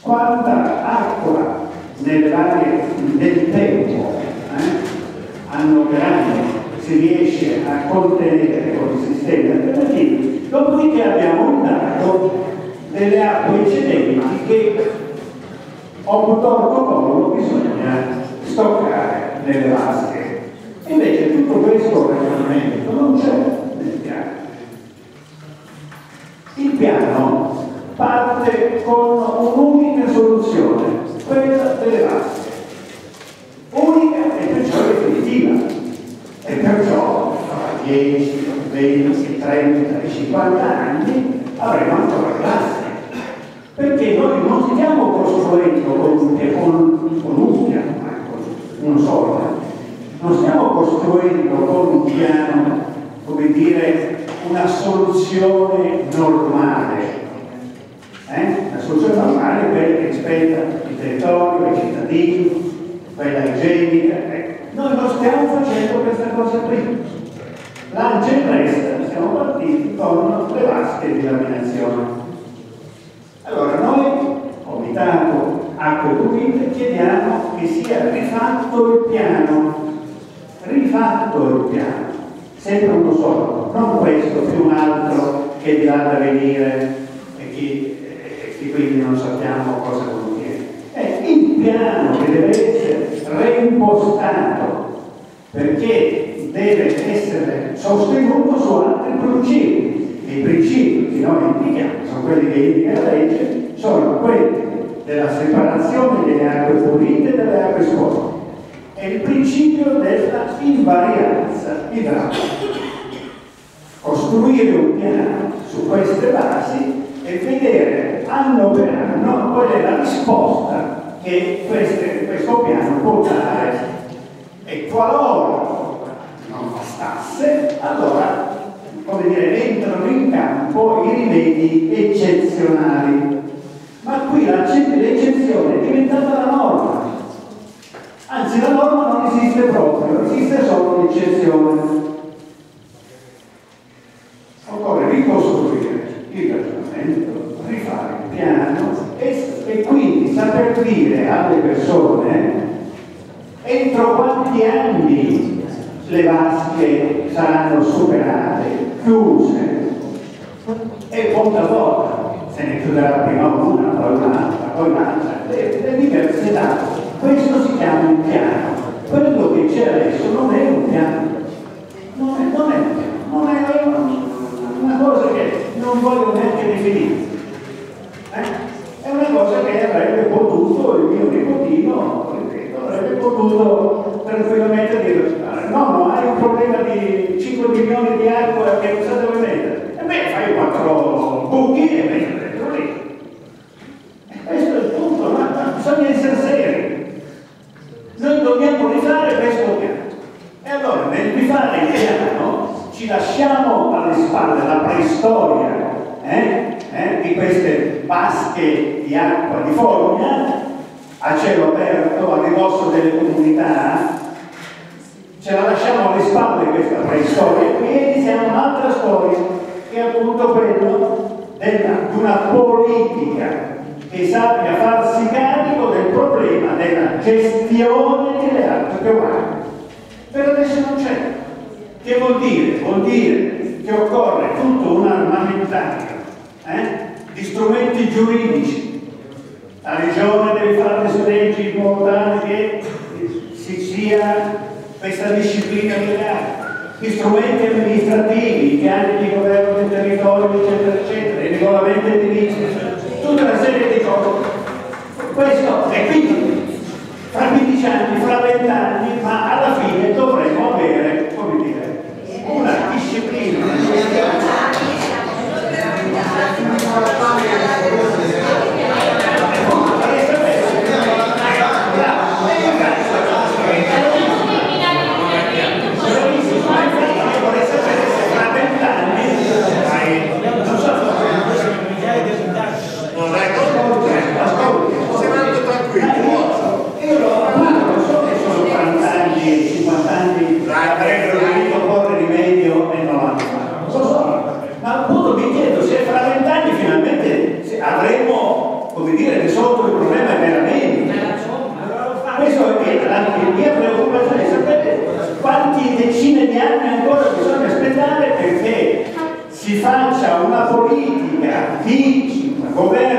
Quanta acqua nelle varie, nel tempo eh, grandi si riesce a contenere con i sistemi alternativi, dopodiché abbiamo un dato delle acque eccedenti che o torto collo bisogna stoccare nelle vasche. Invece tutto questo ragionamento non c'è nel piano. Il piano parte con un'unica soluzione, quella delle vasche. Unica e perciò definitiva. E perciò tra 10, 20, 30, 50 anni avremo ancora le vasche perché noi non stiamo costruendo con, con, un piano, uno solo, non stiamo costruendo con un piano, come dire, una soluzione normale, eh? una soluzione normale per che rispetta il territorio, i cittadini, quella igienica. Eh? Noi non stiamo facendo questa cosa qui. Lancia in resta, siamo partiti con le vasche di laminazione. Allora noi, Comitato Acque Pulite, chiediamo che sia rifatto il piano, rifatto il piano, sempre uno solo, non questo più un altro che dirà da venire e che, quindi non sappiamo cosa contiene. È il piano che deve essere reimpostato perché deve essere sostenuto su altri principi i principi che noi indichiamo, sono quelli che indica la legge, sono quelli della separazione delle acque pulite dalle acque sporche e il principio della invarianza idraulica. Costruire un piano su queste basi e vedere anno per anno qual è la risposta che queste, questo piano può dare e qualora non bastasse, allora come dire, entrano in campo i rimedi eccezionali. Ma qui l'eccezione è diventata la norma. Anzi, la norma non esiste proprio, esiste solo l'eccezione. Occorre ricostruire il ragionamento, rifare il piano e, e quindi saper dire alle persone entro quanti anni le vasche saranno superate chiuse e poi a volta se ne chiuderà prima una, poi un'altra, poi un'altra, le, le diverse date. Questo si chiama un piano. Quello che c'è adesso non è un piano, non è, non è, non è una, una cosa che non voglio neanche definire. Eh? È una cosa che avrebbe potuto il mio nipotino, avrebbe potuto tranquillamente dire no, no, hai un problema di 5 milioni di anni conviene mettere dentro lì. Questo è il punto, ma, bisogna essere seri. Noi dobbiamo rifare questo piano. E allora nel rifare il piano ci lasciamo alle spalle la preistoria eh, eh, di queste vasche di acqua di fogna a cielo aperto, a ridosso delle comunità, ce la lasciamo alle spalle questa preistoria qui e iniziamo un'altra storia che è appunto quella della, di una politica che sappia farsi carico del problema della gestione delle arti peruane. Per adesso non c'è. Che vuol dire? Vuol dire che occorre tutto un armamentario eh, di strumenti giuridici. La regione deve fare le sue leggi in modo tale che ci sia questa disciplina delle legale, gli strumenti amministrativi, i piani di governo del territorio, eccetera, eccetera regolamento di business, tutta una serie di cose. Questo, e quindi fra 15 anni, fra 20 anni, Go.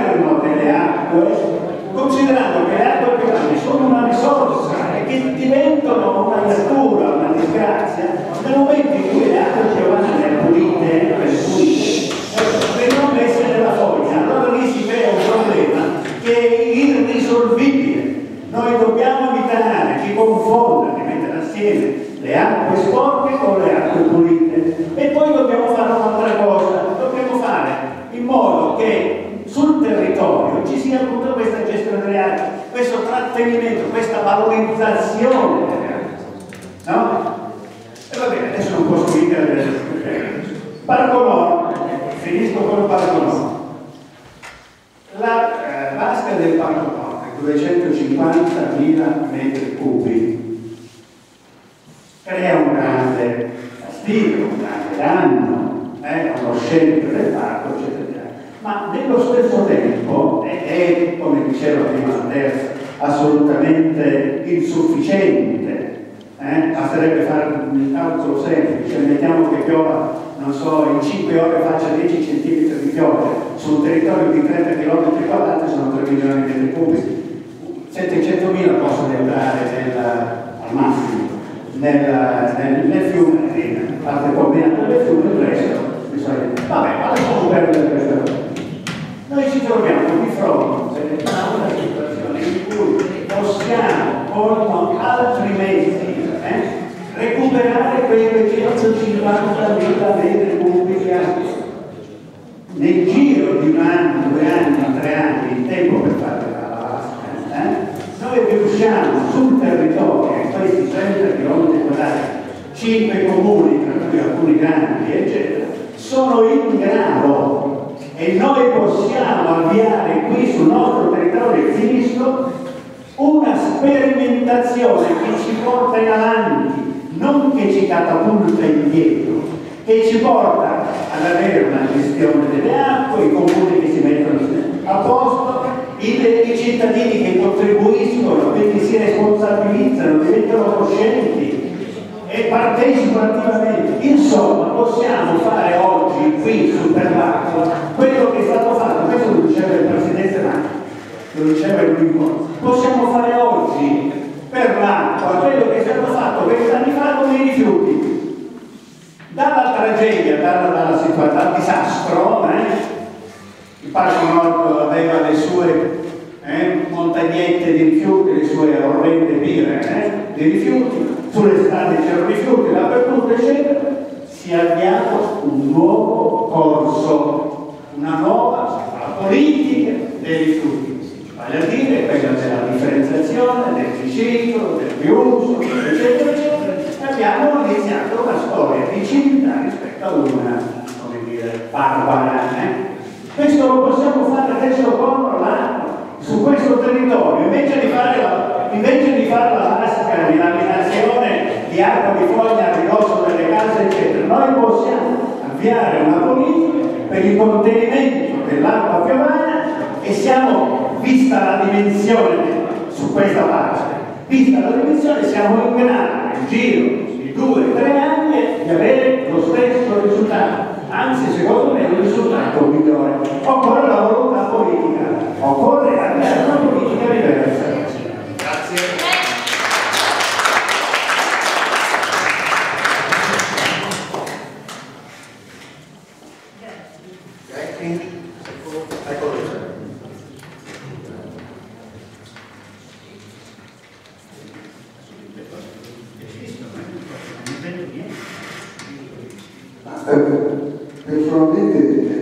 Eh, personalmente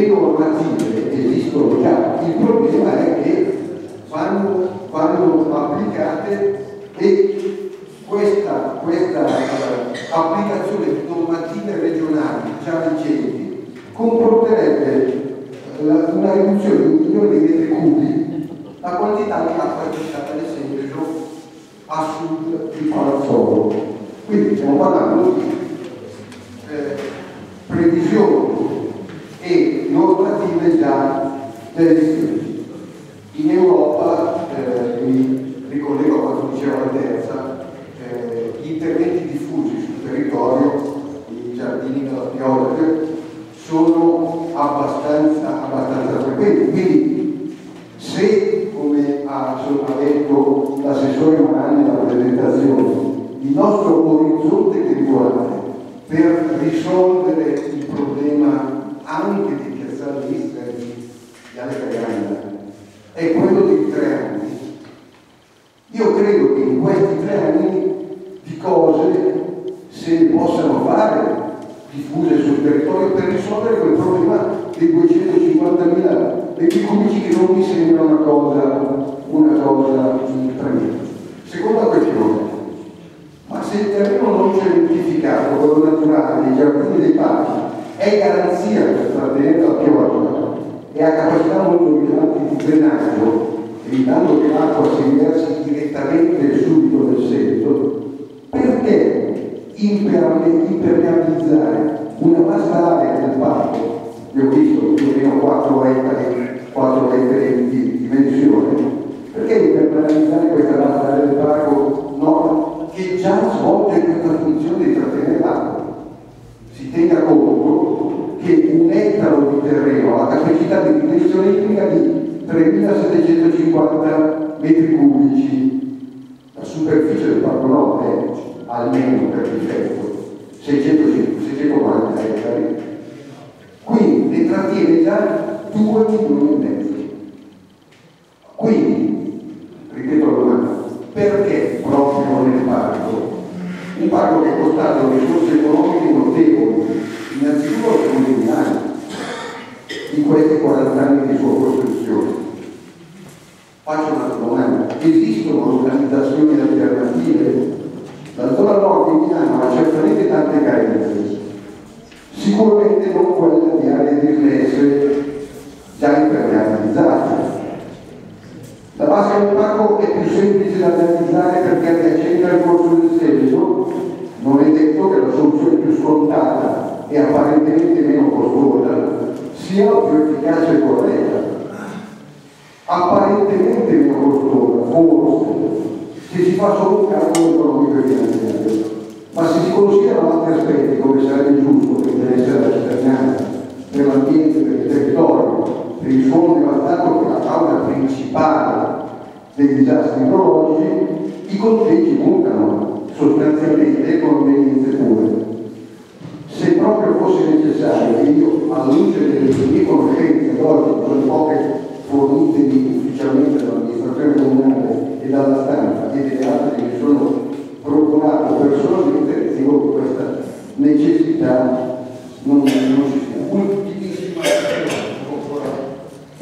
le normative esistono già, il problema è che vanno, vanno applicate e questa, questa applicazione di normative regionali già vigenti comporterebbe de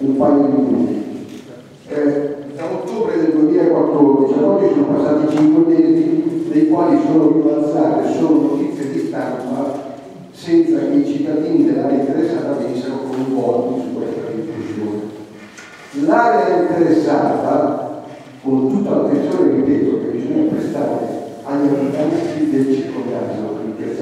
un paio di minuti. Eh, da ottobre del 2014 a oggi sono passati 5 mesi dei quali sono ribalzate solo notizie di stampa senza che i cittadini dell'area interessata venissero coinvolti su questa discussione. L'area interessata, con tutta l'attenzione che detto che bisogna prestare agli abitanti del circondario, perché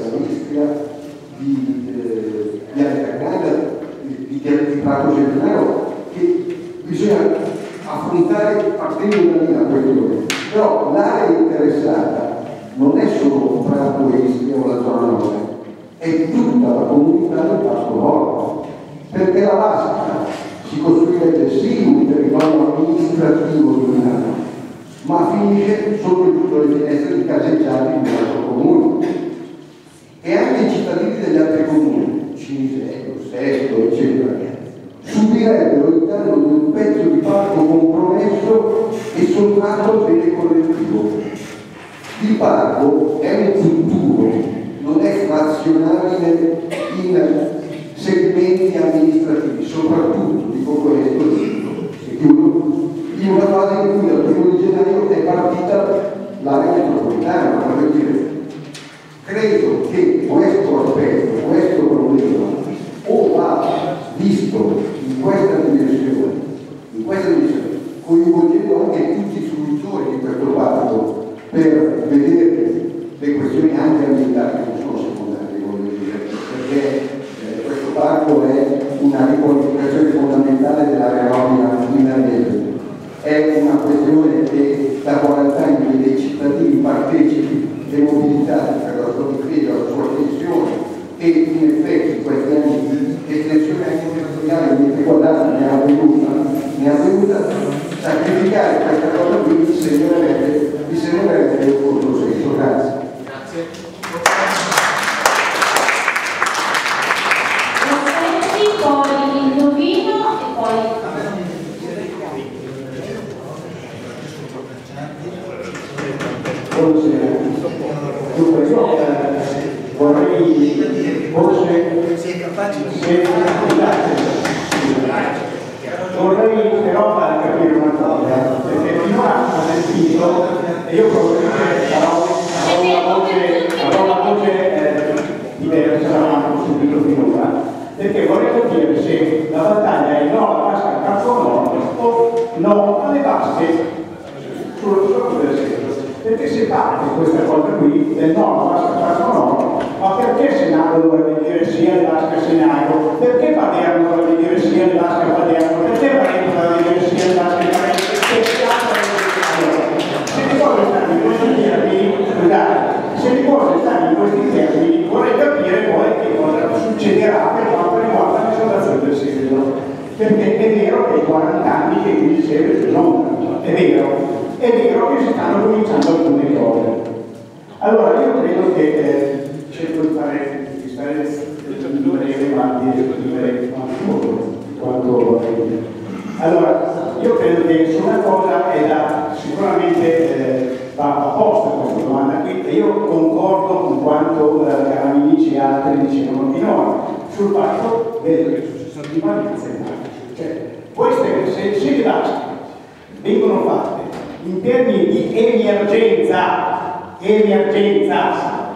emergenza emergenza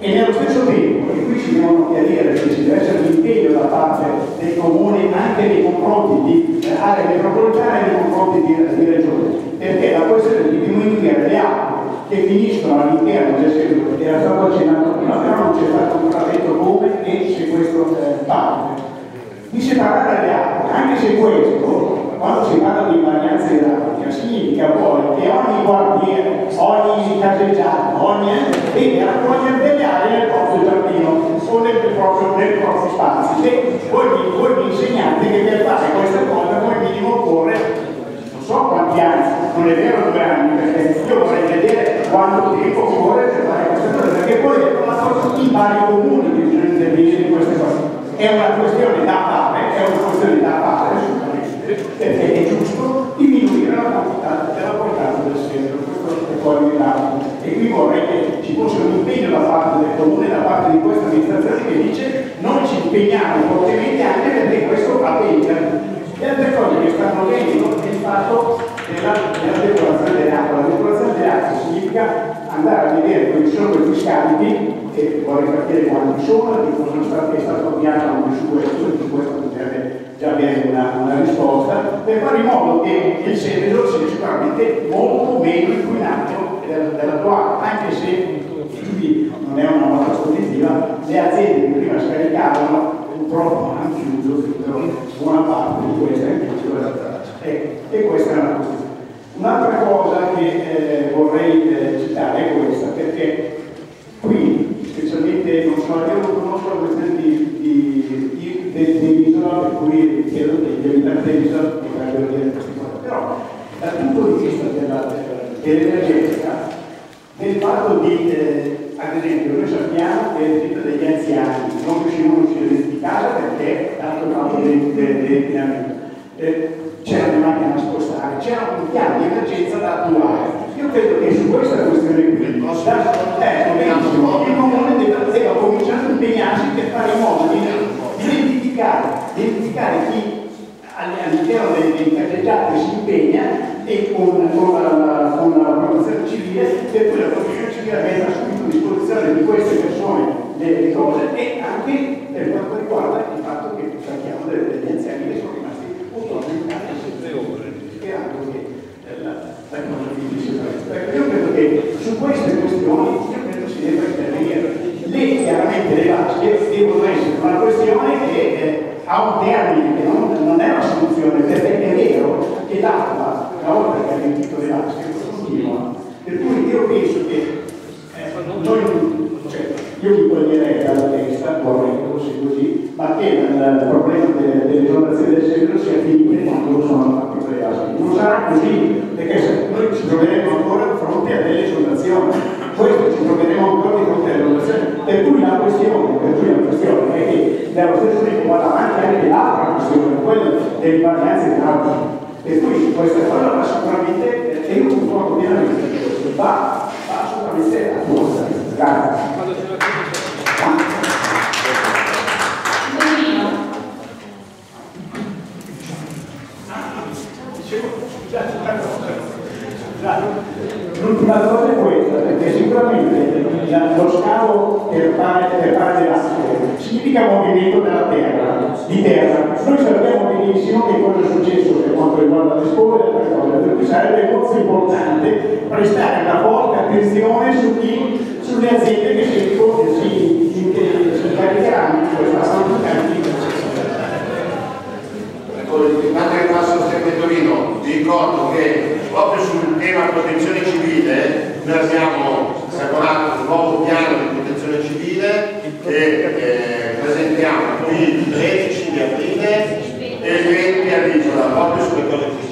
e nello stesso tempo, e qui ci devono chiarire che ci deve essere un impegno da parte dei comuni anche nei confronti di eh, aree metropolitane e nei confronti di, di regioni, perché la questione di diminuire le acque che finiscono all'interno del settore era stato accennato prima, però non c'è stato ancora detto come e se questo eh, parte. Di separare le acque, anche se questo quando si parla di invarianza idraulica significa poi che ogni quartiere, ogni caseggiato, ogni deve raccogliere delle aree nel proprio giardino o nel proprio, nel proprio spazio. E voi, voi mi insegnate che per fare questa cosa come minimo occorre non so quanti anni, non è vero due anni, perché io vorrei vedere quanto tempo occorre per fare queste cose, perché poi è trovato tutti i vari comuni che bisogna intervenire in queste cose. È una questione da fare, è una questione da fare, perché è giusto diminuire la quantità della portata del centro, questo è poi il lato. E qui vorrei che ci fosse un impegno da parte del comune, da parte di questa amministrazione che dice noi ci impegniamo fortemente anche perché questo va bene. Le altre cose che stanno avvenendo è il fatto della, della depurazione dell'acqua. La depurazione dell'acqua significa andare a vedere quali sono questi scarichi e vorrei capire quanti sono, di cosa sono è stato avviato anche su questo, e su questo già avere una, una risposta, per fare in modo che il Senegal sia sicuramente molto meno inquinato del- dell'attuale, anche se qui non è una nota positiva, le aziende che prima scaricavano purtroppo hanno chiuso buona parte di queste hanno chiuso e, e questa è una questione. Un'altra cosa che eh, vorrei eh, citare è questa, perché qui, specialmente, non so, io non conosco la questione di, di, di, de- dell'isola, per cui chiedo degli abitanti dell'isola potrebbero dire queste cose, però dal punto di vista della- dell'energetica, del fatto di, eh, ad esempio, noi sappiamo che il sito degli anziani non riuscivano a uscire di casa perché il fatto del- del- dell'inquinamento. Eh, c'era una macchina da spostare, c'era un piano di emergenza da attuare. Io credo che su questa questione qui, da, eh, benissimo, il comune deve, cominciare a impegnarsi per fare in modo di, di identificare, di all'interno dei carreggiati si impegna e con, con la, con la protezione civile, per cui la protezione civile metta subito a disposizione posizione di queste persone le cose e anche per quanto riguarda il fatto che cerchiamo degli anziani che sono rimasti autonomi in casa sperando che eh, la, cosa finisce presto. Io credo che su queste questioni io credo si debba intervenire. Lì chiaramente le vasche devono essere una questione che ha un termine, che non, non, è una soluzione, perché è vero che l'acqua, una volta che ha riempito le vasche, continua. Per cui io penso che eh, noi, cioè, io mi toglierei dalla testa, corretto se così, ma che il problema dell'esondazione del segreto sia finito quando lo sono fatti quelle vasche. Non sarà così, perché noi ci troveremo ancora di fronte a delle esondazioni questo ci troveremo ancora di fronte alle valutazioni. Per cui la questione, per cui la questione è che nello stesso tempo vada avanti anche l'altra questione, di altri. Per cui questa cosa va sicuramente, e io concordo pienamente con questo, va, va assolutamente a posta. Grazie. L'ultima cosa è questa, perché sicuramente lo scavo per fare, per fare le acque significa movimento della terra, di terra. Noi sappiamo benissimo che cosa è successo per quanto riguarda le scuole e sarebbe molto importante prestare una forte attenzione su chi, sulle aziende che si, si, si, si incaricheranno di questa Mentre passo sempre Torino, vi ricordo che proprio sul tema protezione civile noi abbiamo elaborato un nuovo piano di protezione civile che eh, presentiamo qui il 13 di aprile e il 20 a Rigola, proprio sulle cose che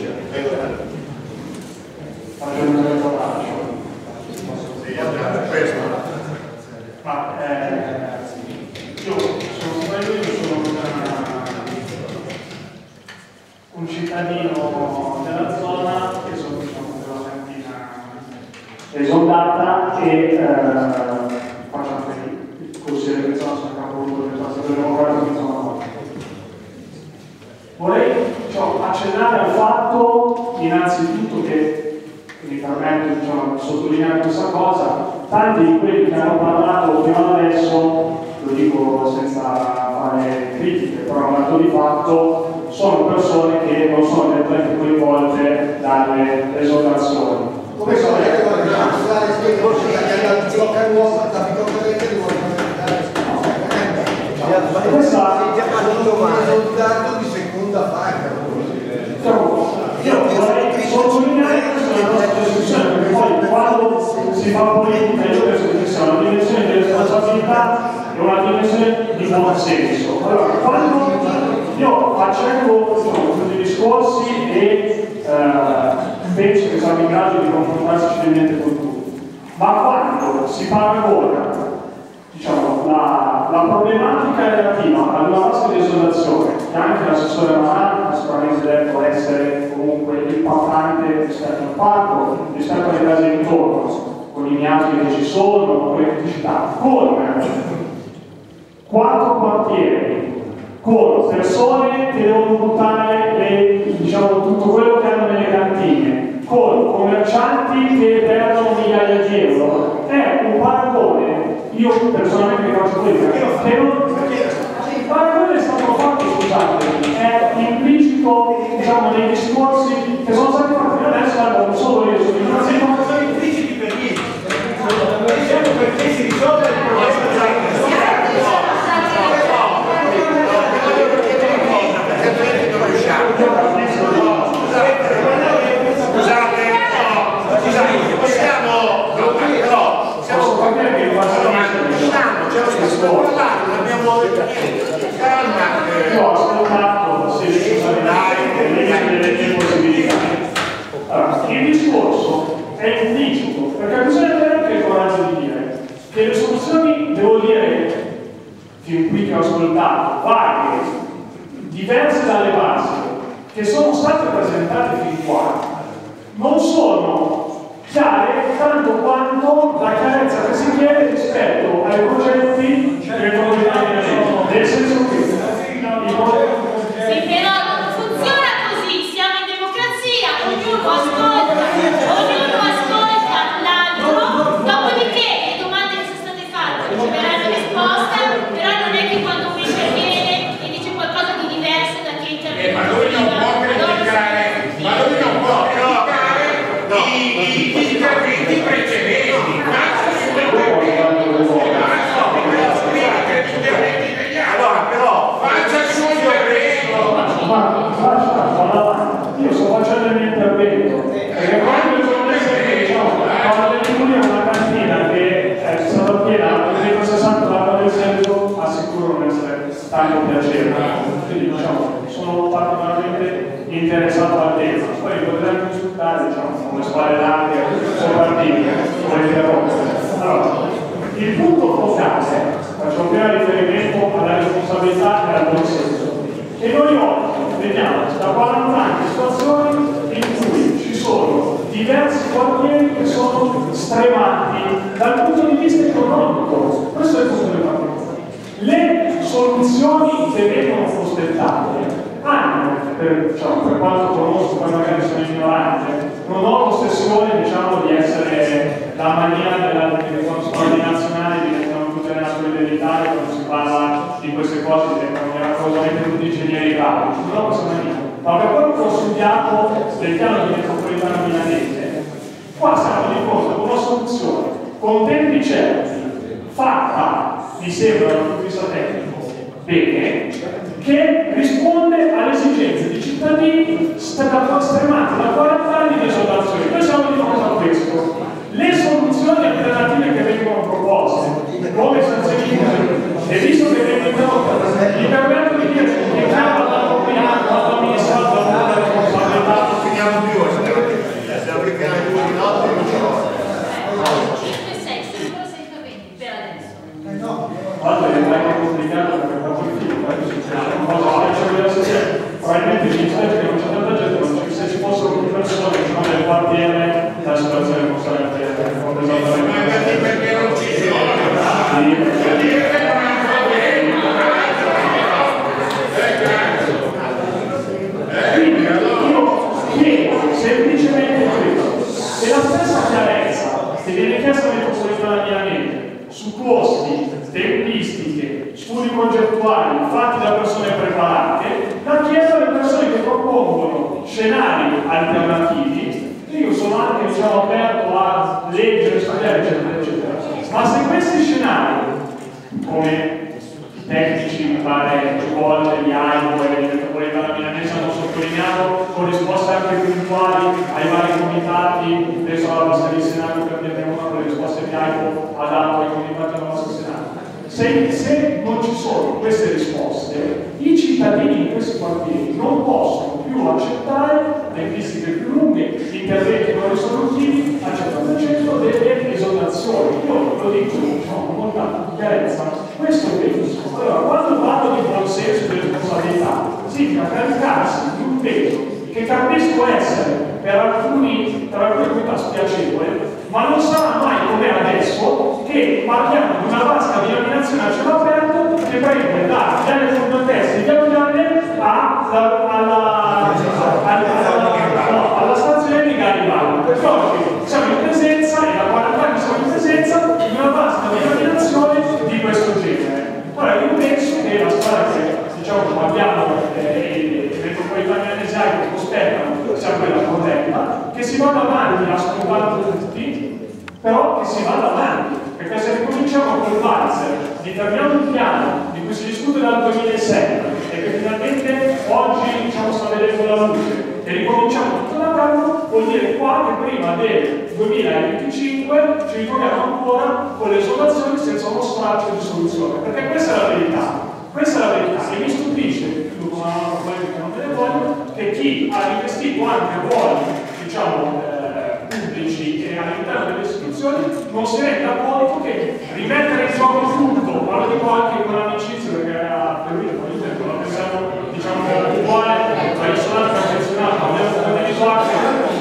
Pfizer, determiniamo un piano di cui si discute dal 2007 e che finalmente oggi diciamo, sta vedendo la luce. E ricominciamo tutto da capo, vuol dire qua che prima del 2025 ci ritroviamo ancora con le isolazioni senza uno straccio di soluzione, perché questa è la verità. Questa è la verità. E mi stupisce, come una polemica non me ne voglio, che chi ha investito anche ruoli diciamo, eh, pubblici e all'interno delle istituzioni discussione non si renda conto che rimettere in gioco tutto, parlo di qualche con l'amicizia perché era per lui poi il tempo la pensiamo diciamo uguale, ma io sono anche affezionato, ma abbiamo come di parte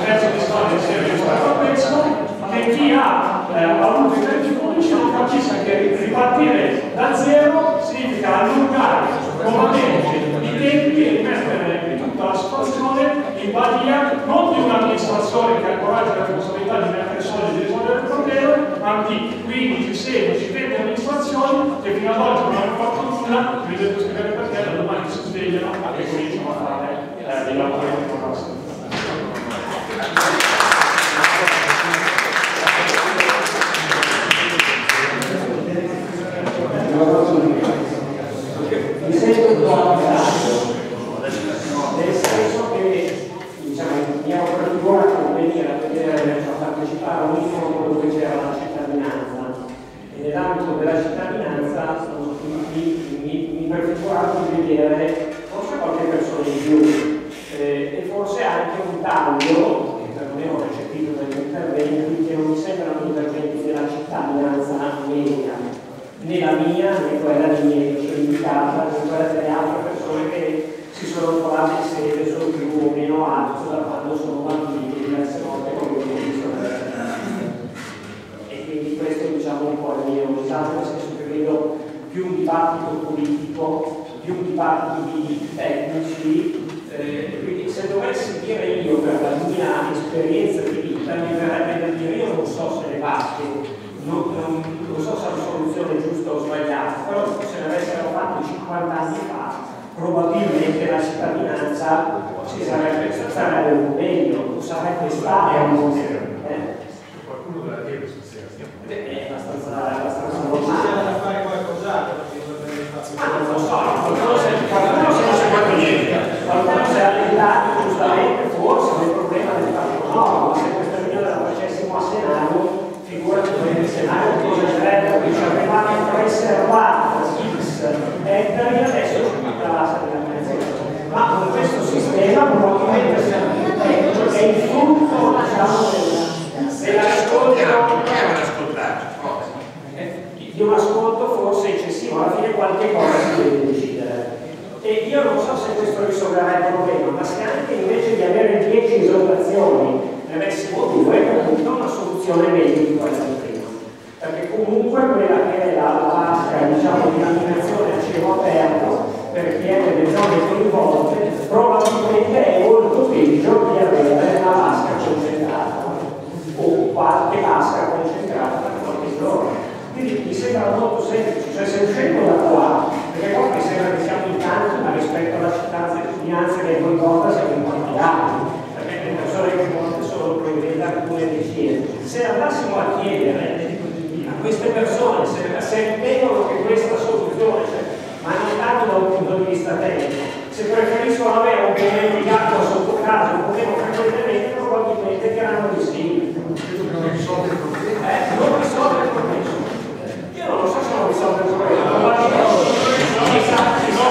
è soddisfatto insieme, però penso che chi ha eh, avuto i tempi pubblici non capisca che ripartire da zero significa allungare comodamente i tempi e rimettere tutta la situazione e non di un'amministrazione che ha il coraggio e la responsabilità di mettere soldi e di risolvere il problema, ma di 15, 16, 20 amministrazioni che fino ad oggi non hanno fatto nulla, vi devo spiegare perché da domani si svegliano e cominciano a fare eh, dei lavori di formazione. Mi sento taglio, che perlomeno ho recepito dagli interventi, che non mi sembrano interventi della cittadinanza media, né la mia né quella di miei, cioè indicata, né quella delle altre persone che si sono trovate in sede solo più o meno alto da quando sono bambini diverse volte come ho visto e quindi questo diciamo un po' il mio esatto nel senso che vedo più un dibattito politico più un dibattito tecnici eh, quindi se dovessi dire io per la mia esperienza di vita mi verrebbe da dire io non so se le vasche non, non, non so se la soluzione è giusta o sbagliata però se ne avessero fatto 50 anni fa probabilmente la cittadinanza ci sarebbe, sarebbe un meglio, sarebbe stata un eh? Qualcuno della Chiesa stasera. È abbastanza, abbastanza normale. da fare qualcos'altro. Ah, non lo so, qualcuno se qualcuno se non si fa niente. Qualcuno si è allentato giustamente forse del problema del fatto no, ma se questa riunione la facessimo a Senato, figurati che il Senato cosa sarebbe, ci avevamo preservato X ettari adesso ci tutta la ma con questo sistema probabilmente è il frutto diciamo dell'ascolto di un ascolto forse eccessivo alla fine qualche cosa si deve decidere e io non so se questo risolverà il problema ma se anche invece di avere 10 esortazioni ne avessimo due comunque una soluzione meglio di quella di prima. Perché comunque quella che è la, la vasca diciamo di laminazione a cielo aperto per chi è nelle zone coinvolte probabilmente è molto peggio di avere una vasca concentrata o qualche vasca concentrata per qualche giorno quindi mi sembra molto semplice cioè se uscendo da qua perché qua mi sembra che siamo in tanti ma rispetto alla cittadinanza che è coinvolta siamo in quanti altri perché le persone coinvolte sono probabilmente alcune decine se andassimo a chiedere a queste persone se, se ritengono che questa soluzione cioè, ma non tanto da un punto di vista tecnico se preferiscono avere un acqua sotto casa un problema frequentemente probabilmente diranno di sì non risolve il problema eh, non risolve il problema io non lo so se non risolve il problema probabilmente chissà chissà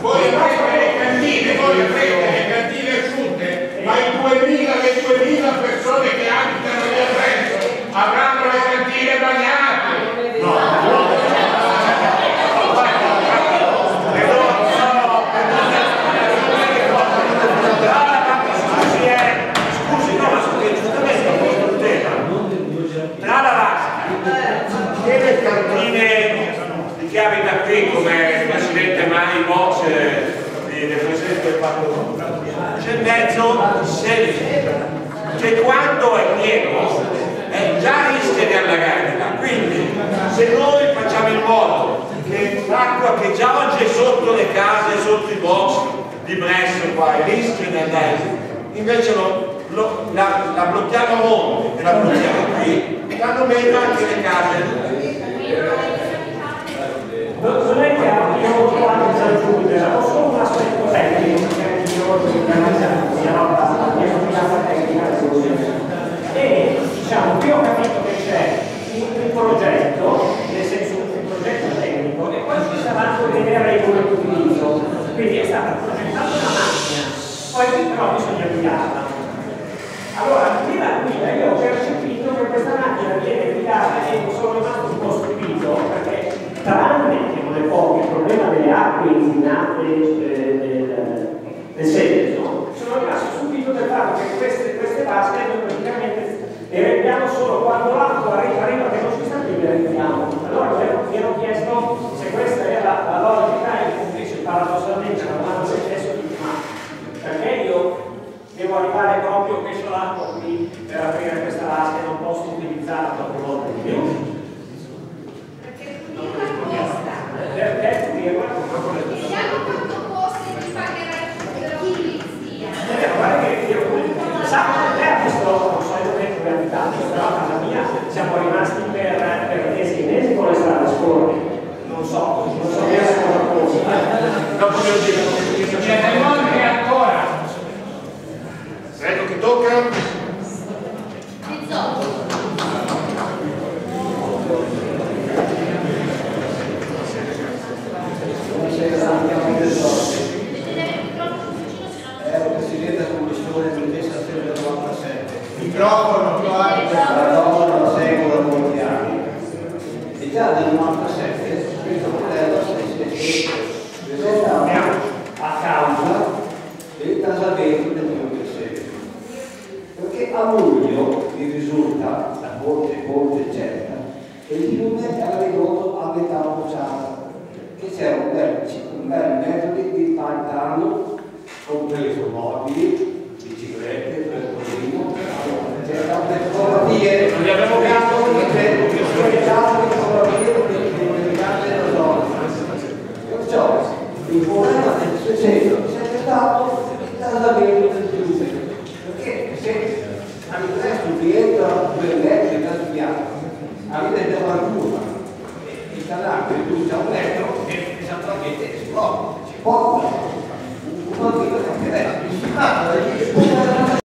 voi avrete le cantine voi avrete le cantine asciutte ma i 2000 le 2000 persone che abitano lì appresso avranno le cantine bagnate no Scusi, no, ma scusi, giustamente ho posto il tema. Tra la vasca e le cantine di chi abita qui come il presidente Mani Box del presidente del fatto c'è mezzo? Se, che quando è pieno? Eh, già rischia di allagarla quindi se noi facciamo in modo che l'acqua che già oggi è sotto le case sotto i box di Brescia qua e rischia di andare invece lo, lo- la, la blocchiamo a monte e la blocchiamo qui danno meno anche le case. Non è che io ho trovato già aggiungere, ho solo un aspetto tecnico, ho organizzato sia la mia combinata tecnica e diciamo, qui ho capito che c'è un, progetto, nel senso un progetto tecnico, e poi ci saranno delle regole di utilizzo. Quindi è stata progettata una macchina, poi però bisogna guidarla. Allora, qui la guida io ho percepito che questa macchina viene guidata e sono rimasto un po' stupito perché tranne che non è poco il problema delle acque inquinate eh,